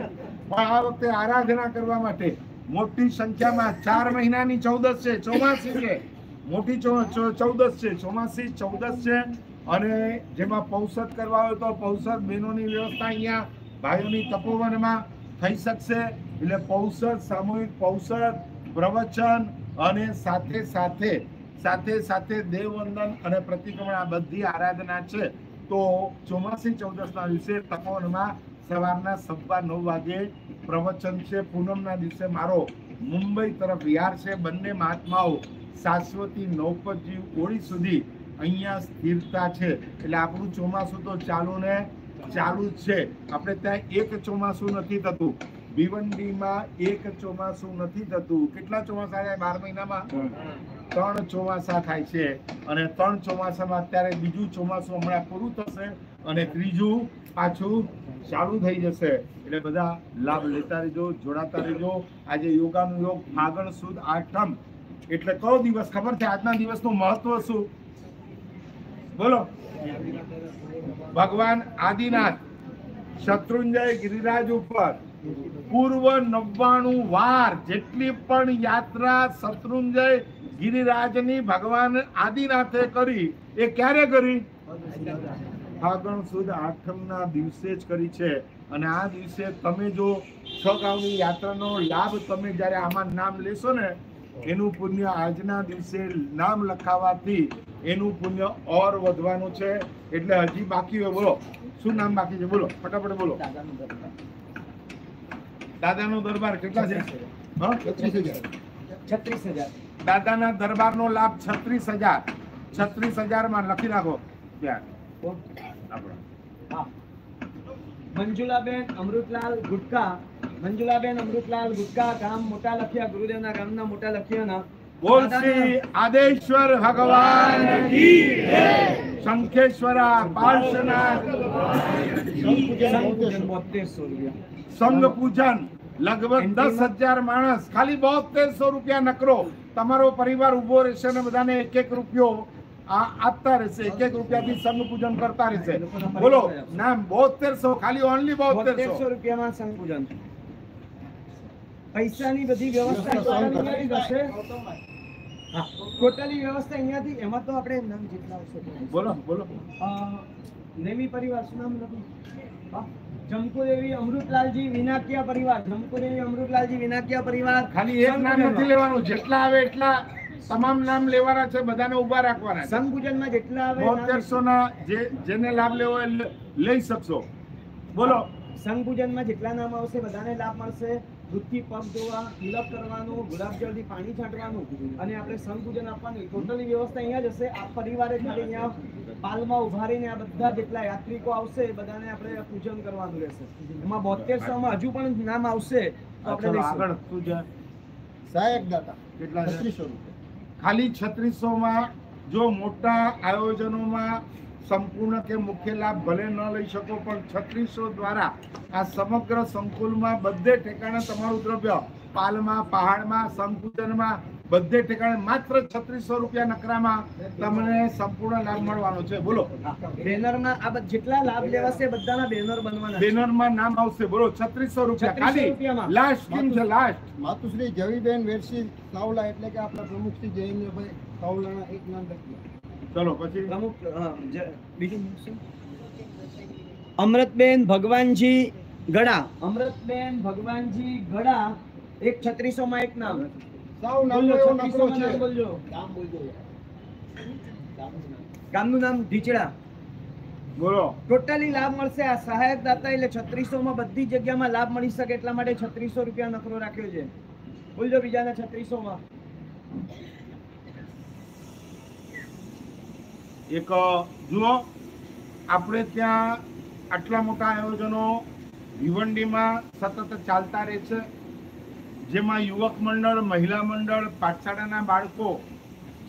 પણ આ વખતે આરાધના કરવા માટે મોટી સંખ્યામાં ચાર મહિનાની ચૌદસ છે ચોમાસી છે. મોટી ચૌદસ છે ચોમાસી, ચૌદસ. છે અને જેમાં પૌષદ કરવા હોય તો પૌષદ બહેનોની વ્યવસ્થા અહીંયા ભાઈઓની તપોવનમાં થઈ શકશે. એટલે પૌષદ, સામૂહિક પૌષદ, પ્રવચન અને સાથે સાથે સાથે સાથે દેવવંદન અને પ્રતિક્રમણ આ બધી આરાધના છે. તો ચોમાસી ચૌદસના દિવસે તપોવનમાં સવારના સવા નવ વાગે પ્રવચન છે. પૂનમના દિવસે મારો મુંબઈ તરફ વિહાર છે. બંને મહાત્માઓ શાશ્વતી નૌપતજી ઓળી સુધી અહીંયા સ્થિરતા છે. એટલે આપણું ચોમાસું તો ચાલુ ને ચાલુ જ છે. આપણે ત્યાં એક ચોમાસું નથી થતું. ભિવંડીમાં એક ચોમાસું નથી થતું. કેટલા ચોમાસા થાય બાર મહિનામાં? ત્રણ. ચોમાસા થાય છે. અને ત્રણ ચોમાસામાં અત્યારે બીજું ચોમાસું હમણાં પૂરું થશે અને ત્રીજું પાછું ચાલુ થઈ જશે. એટલે બધા લાભ લેતા રહેજો જોડાતા રહેજો. આજે યોગાનું યોગ ફાગણ સુદ આઠમ. એટલે કયો દિવસ ખબર છે? આજના દિવસનું મહત્વ શું? બોલો. ભગવાન આદિનાથ શત્રુંજય ગિરિરાજ ઉપર પૂર્વ નવ્વાણું વાર જેટલી પણ યાત્રા શત્રુંજય ગિરિરાજની ભગવાન આદિનાથે કરી, એ ક્યારે કરી? ફાગણ સુદ આઠમના દિવસે જ કરી છે. અને આ દિવસે તમે જો છ ગામની યાત્રાનો લાભ તમે જ્યારે આમાં નામ લેશો ને, એનું પુણ્ય આજના દિવસે નામ લખાવાથી એનું પુણ્ય ઓર વધવાનું છે. એટલે હજી બાકી હોય બોલો. શું નામ બાકી છે? બોલો. ફટાફટ બોલો. દાદાનો દરબાર કેટલા છે? હા? છત્રીસ હજાર. દાદાના દરબારનો લાભ છત્રીસ હજાર. છત્રીસ હજારમાં લખી નાખો. ત્યાં. મંજુલાબેન અમૃતલાલ ગુટકા. મંજુલાબેન અમૃતલાલ ગુટકા ગામ મોટા લખિયા ગુરુદેવના ગામના મોટા લખિયાના. બોલ શ્રી આદેશ્વર ભગવાન શંખેશ્વરા સંઘ પૂજન લગભગ દસ હજાર માણસ ખાલી બોતેરસો રૂપિયા નકરો. તમારો પરિવાર ઊભો રહેશે અને બધાને એક એક રૂપિયો આ આપતા રહેશે એક એક રૂપિયાથી સંઘ પૂજન કરતા રહેશે. બોલો નામ બોતેરસો ખાલી ઓનલી બોતેરસો. રૂપિયામાં સંઘ પૂજન પૈસાની બધી વ્યવસ્થા ટોટલી અહીંયાથી થશે હા. ટોટલી વ્યવસ્થા અહીંયાથી એમાં તો આપણે નામ જેટલા આવશે બોલો બોલો. અ, પરિવાર શું નામ લખું જમકુદેવી અમૃતલાલજી વિનાકિયા પરિવાર. જમકુદેવી અમૃતલાલજી વિનાકિયા પરિવાર. ખાલી એક નામ નથી લેવાનું. જેટલા આવે એટલા તમામ નામ લેવાના છે બધાને ઊભા રાખવાના છે. સંપૂજનમાં જેટલા આવે બોતેરસો ના જે જેને લાભ લેવો એ લઈ શકશો. બોલો. સંપૂજનમાં જેટલા નામ આવશે બધાને લાભ મળશે. દૂધથી પગ ધોવા તિલક કરવાનું ગુલાબજળથી પાણી છાંટવાનું અને આપણે સંપૂજન આપવાનું. ટોટલી વ્યવસ્થા અહીંયા જ હશે. આ પરિવારે ખાલી અહીંયા પાલમાં ઊભા રહીને આ બધા જેટલા યાત્રિકો આવશે એ બધાને આપણે પૂજન કરવાનું રહેશે. એમાં બોતેરસો માં હજુ પણ નામ આવશે તો આપણે આગળ તું સહાયક દાતા કેટલા છત્રીસો ખાલી છત્રીસો માં જો મોટા આયોજનોમાં સંપૂર્ણ કે મુખ્ય લાભ ભલે ન લઈ શકો પણ છત્રીસો દ્વારા આ સમગ્ર સંકુલમાં બધે ઠેકાણે તમારું દ્રવ્ય પાલમાં પહાડમાં સંકુચનમાં બધે ઠેકાણે માત્ર છત્રીસો રૂપિયા નકરામાં તમને સંપૂર્ણ લાભ મળવાનો છે. બોલો. બેનરમાં આ જેટલા લાભ લેવાશે બધાના બેનર બનવાના બેનરમાં નામ આવશે. બોલો છત્રીસો રૂપિયા. ખાલી. લાસ્ટ સ્કીમ છે લાસ્ટ માતુશ્રી જવીબેન વેરસી સાવલા એટલે કે આપણા પ્રમુખશ્રી જયેન્દ્રભાઈ સાવલાના એક નામ લખીએ. ચલો પછી? પ્રમુખ બીજું અમૃતબેન ભગવાનજી ગડા. અમૃતબેન ભગવાનજી ગડા એક છત્રીસો માં એક નામ. સાવ નાનો બોલજો, એવો 3600 નકરો માં નામ બોલજો. નામ બોલજો. ગામનું નામ ઢીચડા. બોલો. ટોટલી લાભ મળશે આ સહાયક દાતા એટલે છત્રીસો માં બધી જગ્યામાં લાભ મળી શકે એટલા માટે છત્રીસો રૂપિયા નકરો રાખ્યો છે. બોલજો બીજાના છત્રીસો માં એક, જુઓ, આપણે ત્યાં આટલા મોટા આયોજનો ભિવંડીમાં સતત ચાલતા રહે છે. જેમાં યુવક મંડળ, મહિલા મંડળ, પાઠશાળાના બાળકો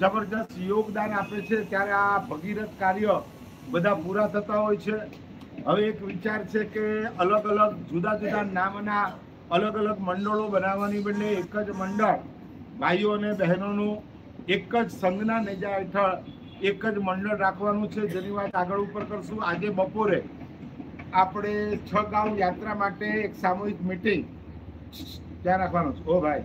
જબરજસ્ત યોગદાન આપે છે. ત્યારે આ ભગીરથ કાર્ય બધા પૂરા થતા હોય છે. હવે એક વિચાર છે કે અલગ અલગ જુદા જુદા નામના અલગ અલગ મંડળો બનાવવાની બદલે એક જ મંડળ, ભાઈઓ અને બહેનોનું એક જ સંઘના નેજા હેઠળ એક જ મંડળ રાખવાનું છે જેની વાત આગળ ઉપર કરશું. આજે બપોરે આપણે છ ગામ યાત્રા માટે એક સામૂહિક મિટિંગ ક્યાં રાખવાનું છે. ઓ ભાઈ.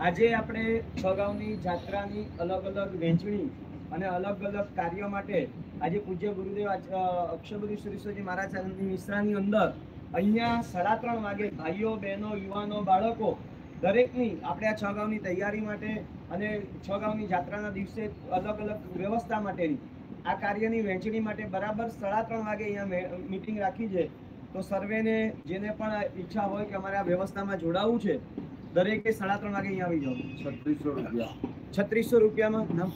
આજે આપણે છ ગામની યાત્રાની અલગ અલગ વહેંચણી અને અલગ અલગ કાર્યો માટે આજે પૂજ્ય ગુરુદેવ આચ- અ, અક્ષરપતિ સુરેશ્વરજી મહારાજ મિશ્રાની અંદર અહીંયા સાડા ત્રણ વાગે ભાઈઓ બહેનો યુવાનો બાળકો દરેકની આપણે આ ગાઉની તૈયારી માટે અને છ ગાઉની જાત્રાના દિવસે અલગ અલગ વ્યવસ્થા માટેની આ કાર્યની વહેંચણી માટે બરાબર સાડા ત્રણ વાગે અહીંયા મીટિંગ રાખી છે. તો સર્વેને જેને પણ ઈચ્છા હોય કે અમારે આ વ્યવસ્થામાં જોડાવવું છે દરેકે સાડા ત્રણ વાગે અહીંયા આવી જાવ છત્રીસો રૂપિયા. છત્રીસો રૂપિયામાં નામ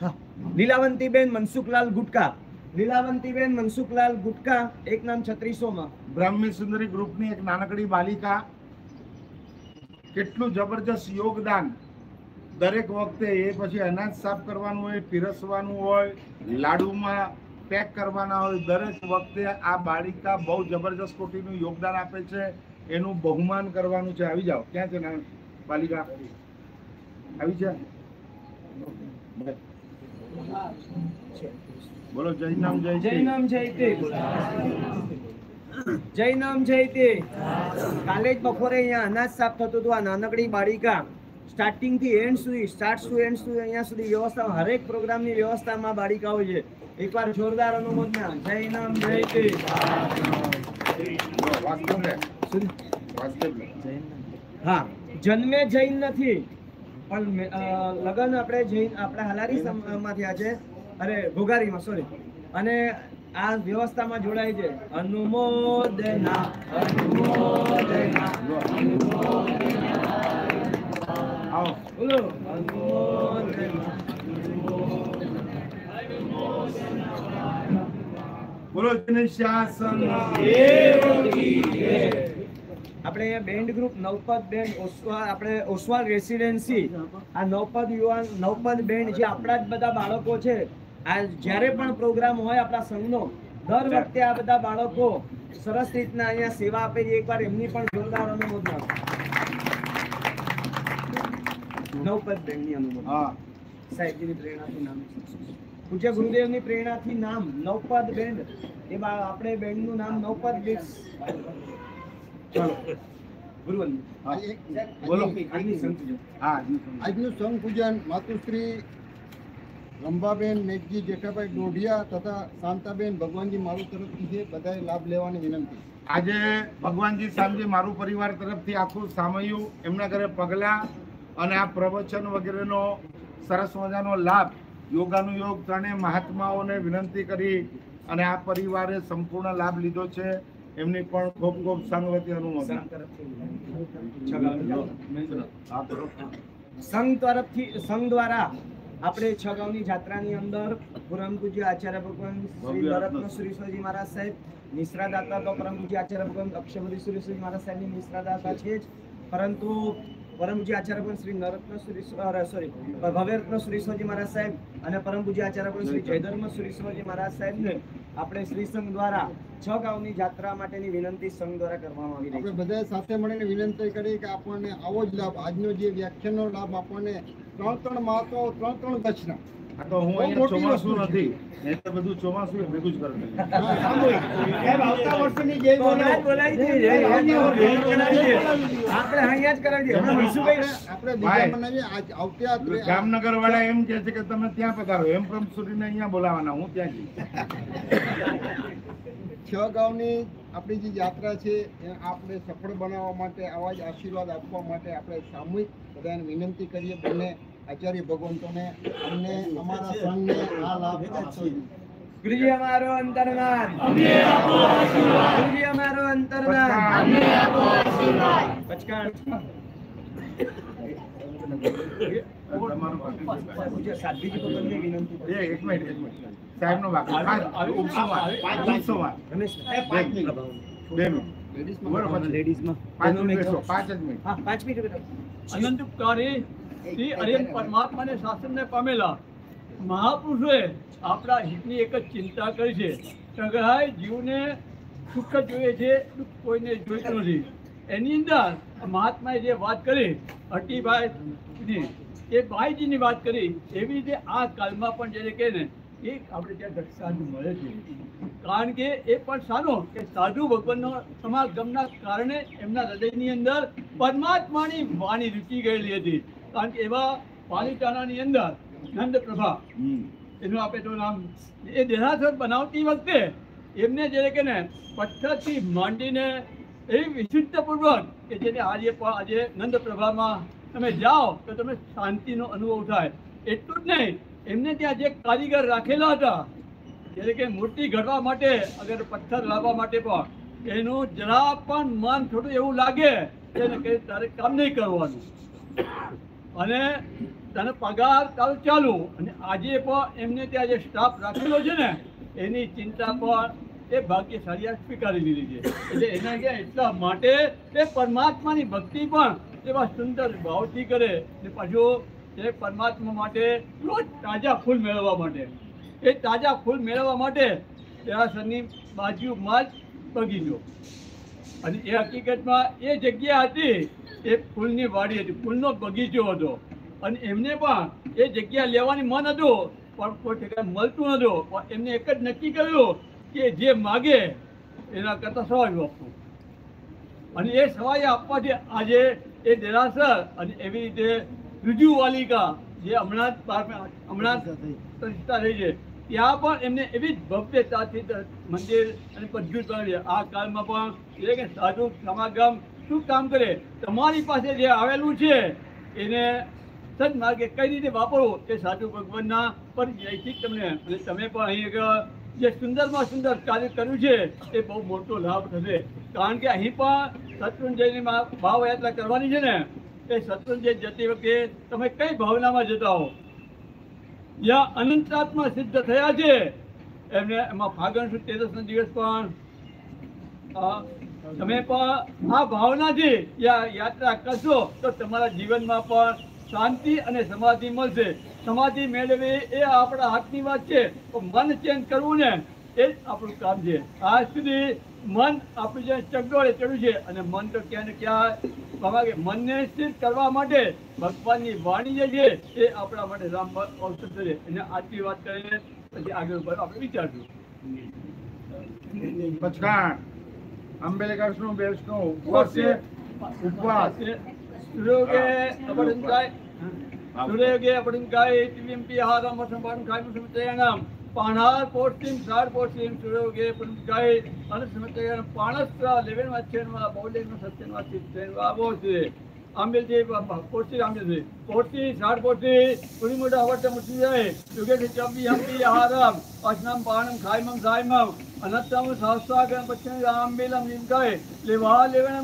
હા. લીલાવંતીબેન મનસુખલાલ ગુટકા. લીલાવંતીબેન મનસુખલાલ ગુટકા એક નામ છત્રીસોમાં. બ્રાહ્મી સુંદરી ગ્રુપની એક નાનકડી બાલિકા કેટલું જબરજસ્ત યોગદાન દરેક વખતે એ પછી અનાજ સાફ કરવાનું હોય, પીરસવાનું હોય, લાડુમાં પેક કરવાના હોય, દરેક વખતે આ બાળિકા બહુ જબરજસ્ત કોટીનું યોગદાન આપે છે, એનું બહુમાન કરવાનું છે. આવી જાઓ. ક્યાં છે નાની બાલિકા? આવી છે? બોલો, જય નામ, જય જય નામ, જય તે જય નામ જય કાલે જ બપોરે અહીંયા અનાજ સાફ થતું હતું આ નાનકડી બાળિકા. સ્ટાર્ટિંગથી એન્ડ સુધી સ્ટાર્ટ ટુ એન્ડ સુધી, અહીંયા સુધી વ્યવસ્થા, હરેક પ્રોગ્રામની વ્યવસ્થામાં બાળિકાઓ છે. એકવાર જોરદાર અનુમોદના જય નામ જય તે. હા, જન્મે જૈન નથી. પણ લગન આપણે જૈન, આપણે હાલારી માંથી આ છે અરે ઘોઘારીમાં સોરી અને આ વ્યવસ્થામાં જોડાય છે. અનુમોદના અનુમોદના બોલો. બોલો શાસન. આપણે band group Navpad band Oswal આપણે ઓસવાલ રેસિડેન્સી આ નવપદ યુવાન, નવપદ બેન્ડ જે આપણા જ બધા બાળકો છે આ જ્યારે પણ પ્રોગ્રામ હોય આપણા સંઘનો દર વખતે આ બધા બાળકો સરસ રીતના અહીંયા સેવા આપે છે. એકવાર એમની પણ જોરદાર અનુમોદન નવપદ બેન્ડની અનુમોદના. સાહેબજીની પ્રેરણાથી નામ પૂજ્ય ગુરુદેવની પ્રેરણાથી નામ નવપદ બેન્ડ એ આપણે બેન્ડનું નામ નવપદ બેન્ડ ચલો. બોલો. આજની સંઘ પૂજન માતુશ્રી રંભાબેન મેઘજી જેઠાભાઈ ડોઢિયા તથા શાંતાબેન ભગવાનજી મારું તરફથી છે. બધાએ લાભ લેવાની વિનંતી. આજે ભગવાનજી સામજી મારું પરિવાર તરફથી આખું સામયું એમના ઘરે પગલાં અને આ પ્રવચન વગેરેનો સરસ મજાનો લાભ યોગાનું યોગ ત્રણેય મહાત્માઓને વિનંતી કરી અને આ પરિવારે સંપૂર્ણ લાભ લીધો છે. એમની પણ ખૂબ ખૂબ સંગવતી અનુમોદના. સંઘ તરફથી સંઘ દ્વારા આપણે છ જાત્રાની અંદર પરમ પૂજ્ય આચાર્ય ભગવાન શ્રી નરત્ન સુરેશ્વરજી મહારાજ સાહેબ નિશ્રા દાતા તો પરમ પૂજ્ય આચાર્ય ભગવાન અક્ષબદી સુરેશ્વરજી મહારાજ સાહેબની નિશ્રા દાતા છે જ. પરંતુ પરમ પૂજ્ય આચાર્ય ભગવાન શ્રી નરત્ન સુરેશ્વર સોરી ભવ્યરત્ન સુરેશ્વરજી મહારાજ સાહેબ અને પરમ પૂજ્ય આચાર્ય ભગવાન શ્રી જયધર્મ સુરેશ્વરજી મહારાજ સાહેબને આપણે શ્રી સંઘ દ્વારા છ ગાઉની જાત્રા માટેની વિનંતી સંઘ દ્વારા કરવામાં આવી રહી છે. બધા સાથે મળીને વિનંતી કરી કે આપણને આવો જ લાભ આજનો જે વ્યાખ્યાનનો લાભ આપણને ત્રણ ત્રણ માતો ત્રણ ત્રણ દક્ષિણા તો હું અહીંયા ચોમાસું નથી. નહીં તો બધું ચોમાસું એ ભેગું જ કરી દઈએ. હા, સામૂહિક. સાહેબ, આવતા વર્ષની જય તો હમણાં જ બોલો. બોલાવી દીધી છે. આપણે અહીંયા જ બીજા આવતા જામનગર વાળા એમ કે છે કે તમે ત્યાં પધારો. એમ પ્રમ સુરીને અહીંયા બોલાવાના. હું ત્યાં જઈશ. છ ગામની આપણી જે યાત્રા છે એ આપણે સફળ બનાવવા માટે આવા જ આશીર્વાદ આપવા માટે આપણે સામૂહિક બધાને વિનંતી કરીએ બંને આચાર્ય ભગવંતોને. અમને અમારા સંઘને આ લાભ આપશો. ગુરુજી અમારો અંતર્માન ગુરુજી અમારો અંતર્માન પચકાણ તમારું પાર્ટી. પૂજ્ય અનંતકારી શ્રી પરમાત્માને શાસનને પામેલા મહાપુરુષોએ આપણા હિતની એક જ ચિંતા કરી છે. સગડાય જીવને સુખ જ જોઈએ છે દુઃખ કોઈને જોઈતું નથી. એની અંદર મહાત્માએ જે વાત કરી હટીભાઈની એ ભાઈજીની વાત કરી એવી રીતે આ કાલમાં પણ જેને કહે ને એ આપણે ત્યાં દક્ષાંત મળે છે કારણ કે એ પણ સાનો કે સાધુ ભગવાનનો સમાગમના કારણે એમના હૃદયની અંદર પરમાત્માની વાણી રૂચી ગયેલી હતી કારણ કે એવા પાલિતાણાની અંદર નંદપ્રભા. એનું આપણે તો નામ એ દેહાસર બનાવતી વખતે એમને જે કે ને પથ્થરથી માંડીને એવી વિશુદ્ધપૂર્વક કે જેને આજે પણ આજે નંદપ્રભામાં તમે જાઓ તો તમે શાંતિનો અનુભવ થાય. એટલું જ નહીં, એમને ત્યાં જે કારીગર રાખેલા હતા એટલે કે મૂર્તિ ઘડવા માટે, અગર પથ્થર લાવવા માટે પણ, એનું જરા પણ મન થોડું એવું લાગે એને કે તારે કામ નહીં કરવાનું. અને તને પગાર તારો ચાલુ, અને આજે પણ એમને ત્યાં જે સ્ટાફ રાખેલો છે ને, એની ચિંતા પણ એ ભાગ્યશાળી સ્વીકારી લીધી છે. એટલે એના ક્યાં એટલા માટે એ પરમાત્માની ભક્તિ પણ એવા સુંદર ભાવથી કરે ને પાછું એ પરમાત્મા માટે રોજ તાજા ફૂલ મેળવવા માટે. એ તાજા ફૂલ મેળવવા માટે દેરાસરની બાજુમાં જ બગીચો. અને એ હકીકતમાં એ જગ્યા હતી, એ ફૂલની વાડી હતી, ફૂલનો બગીચો હતો. અને એમને પણ એ જગ્યા લેવાની મન હતું, પણ કોઈ ઠેકાણે મળતું નતું પણ એમને એક જ નક્કી કર્યું કે જે માગે એના કરતાં સવાયું આપવું અને એ સવાય આપવાથી આજે એ દેરાસર અને એવી રીતે રુજુવાલિકા જે હમણાં જ હમણાં પ્રતિષ્ઠા થઈ છે. ત્યાં પણ એમને એવી જ ભવ્યતાથી મંદિર અને બધું છે. આ કાળમાં પણ એટલે કે સાધુ સમાગમ શું કામ કરે? તમારી પાસે જે આવેલું છે, એને સદમાર્ગે કઈ રીતે વાપરવો? એ સાધુ ભગવાનના પર જ તમને અને તમે પણ અહીં આગળ જે સુંદરમાં સુંદર કાર્ય કર્યું છે, એ બહુ મોટો લાભ થશે. કારણ કે અહીં પણ શત્રુંજયની ભાવયાત્રા કરવાની છે ને, એ શત્રુંજય જતી વખતે તમે કઈ ભાવનામાં જતા હો? જ્યાં અનંતાત્મા સિદ્ધ થયા છે, એમને એમાં ફાગણ સુદ તેરસનો દિવસ પણ તમે પણ આ ભાવનાથી યાત્રા કરશો તો તમારા જીવનમાં પણ શાંતિ અને સમાધિ મળશે. સમાધિ મેળવી એ આપણા હાથની વાત છે મન ચેન્જ કરવું ને, એ જ આપણું કામ છે. આજ સુધી મન આપણું જે ચગડોળે ચડ્યું છે અને મન તો ક્યાં ને ક્યાં ભવાગે મનને સ્થિર કરવા માટે ભગવાનની વાણી જે છે એ આપણા માટે રામ ઔષધ છે. એને આજની વાત કરીને પછી આગળ ઉપર આપણે વિચારશું. પચકાણ અંબેડકરનું બેસનો ઉપવાસ છે? ઉપવાસ. સુરોગે અપડંકાય સુરેગે અપડંકાય તિવ્યંપી આહારમ સંપાદન ખાય સમતયાનામ પાણાર પોસ્ટિંગ સાર પોસ્ટિંગ સુરોગે અપડંકાય અને સમતયાનામ પાણસ્ત્રા લેવેન બોલેન સત્યન સત્યનમાં સિદ્ધેનમાં આવો છે. આંબેલ જે પોસ્ટી આંબેલ છે. પોસ્ટી સાર પોસ્ટી પૂરી મોટા આવડતા મુસી જાય. યુગે ચંપી હંપી આહારમ. અજનામ પાણમ, ખાયમમ સાયમમ અનત્તમ સહસ્રાગમ પશ્ચિમ આંબેલમ નિમકાય લેવા, લેવન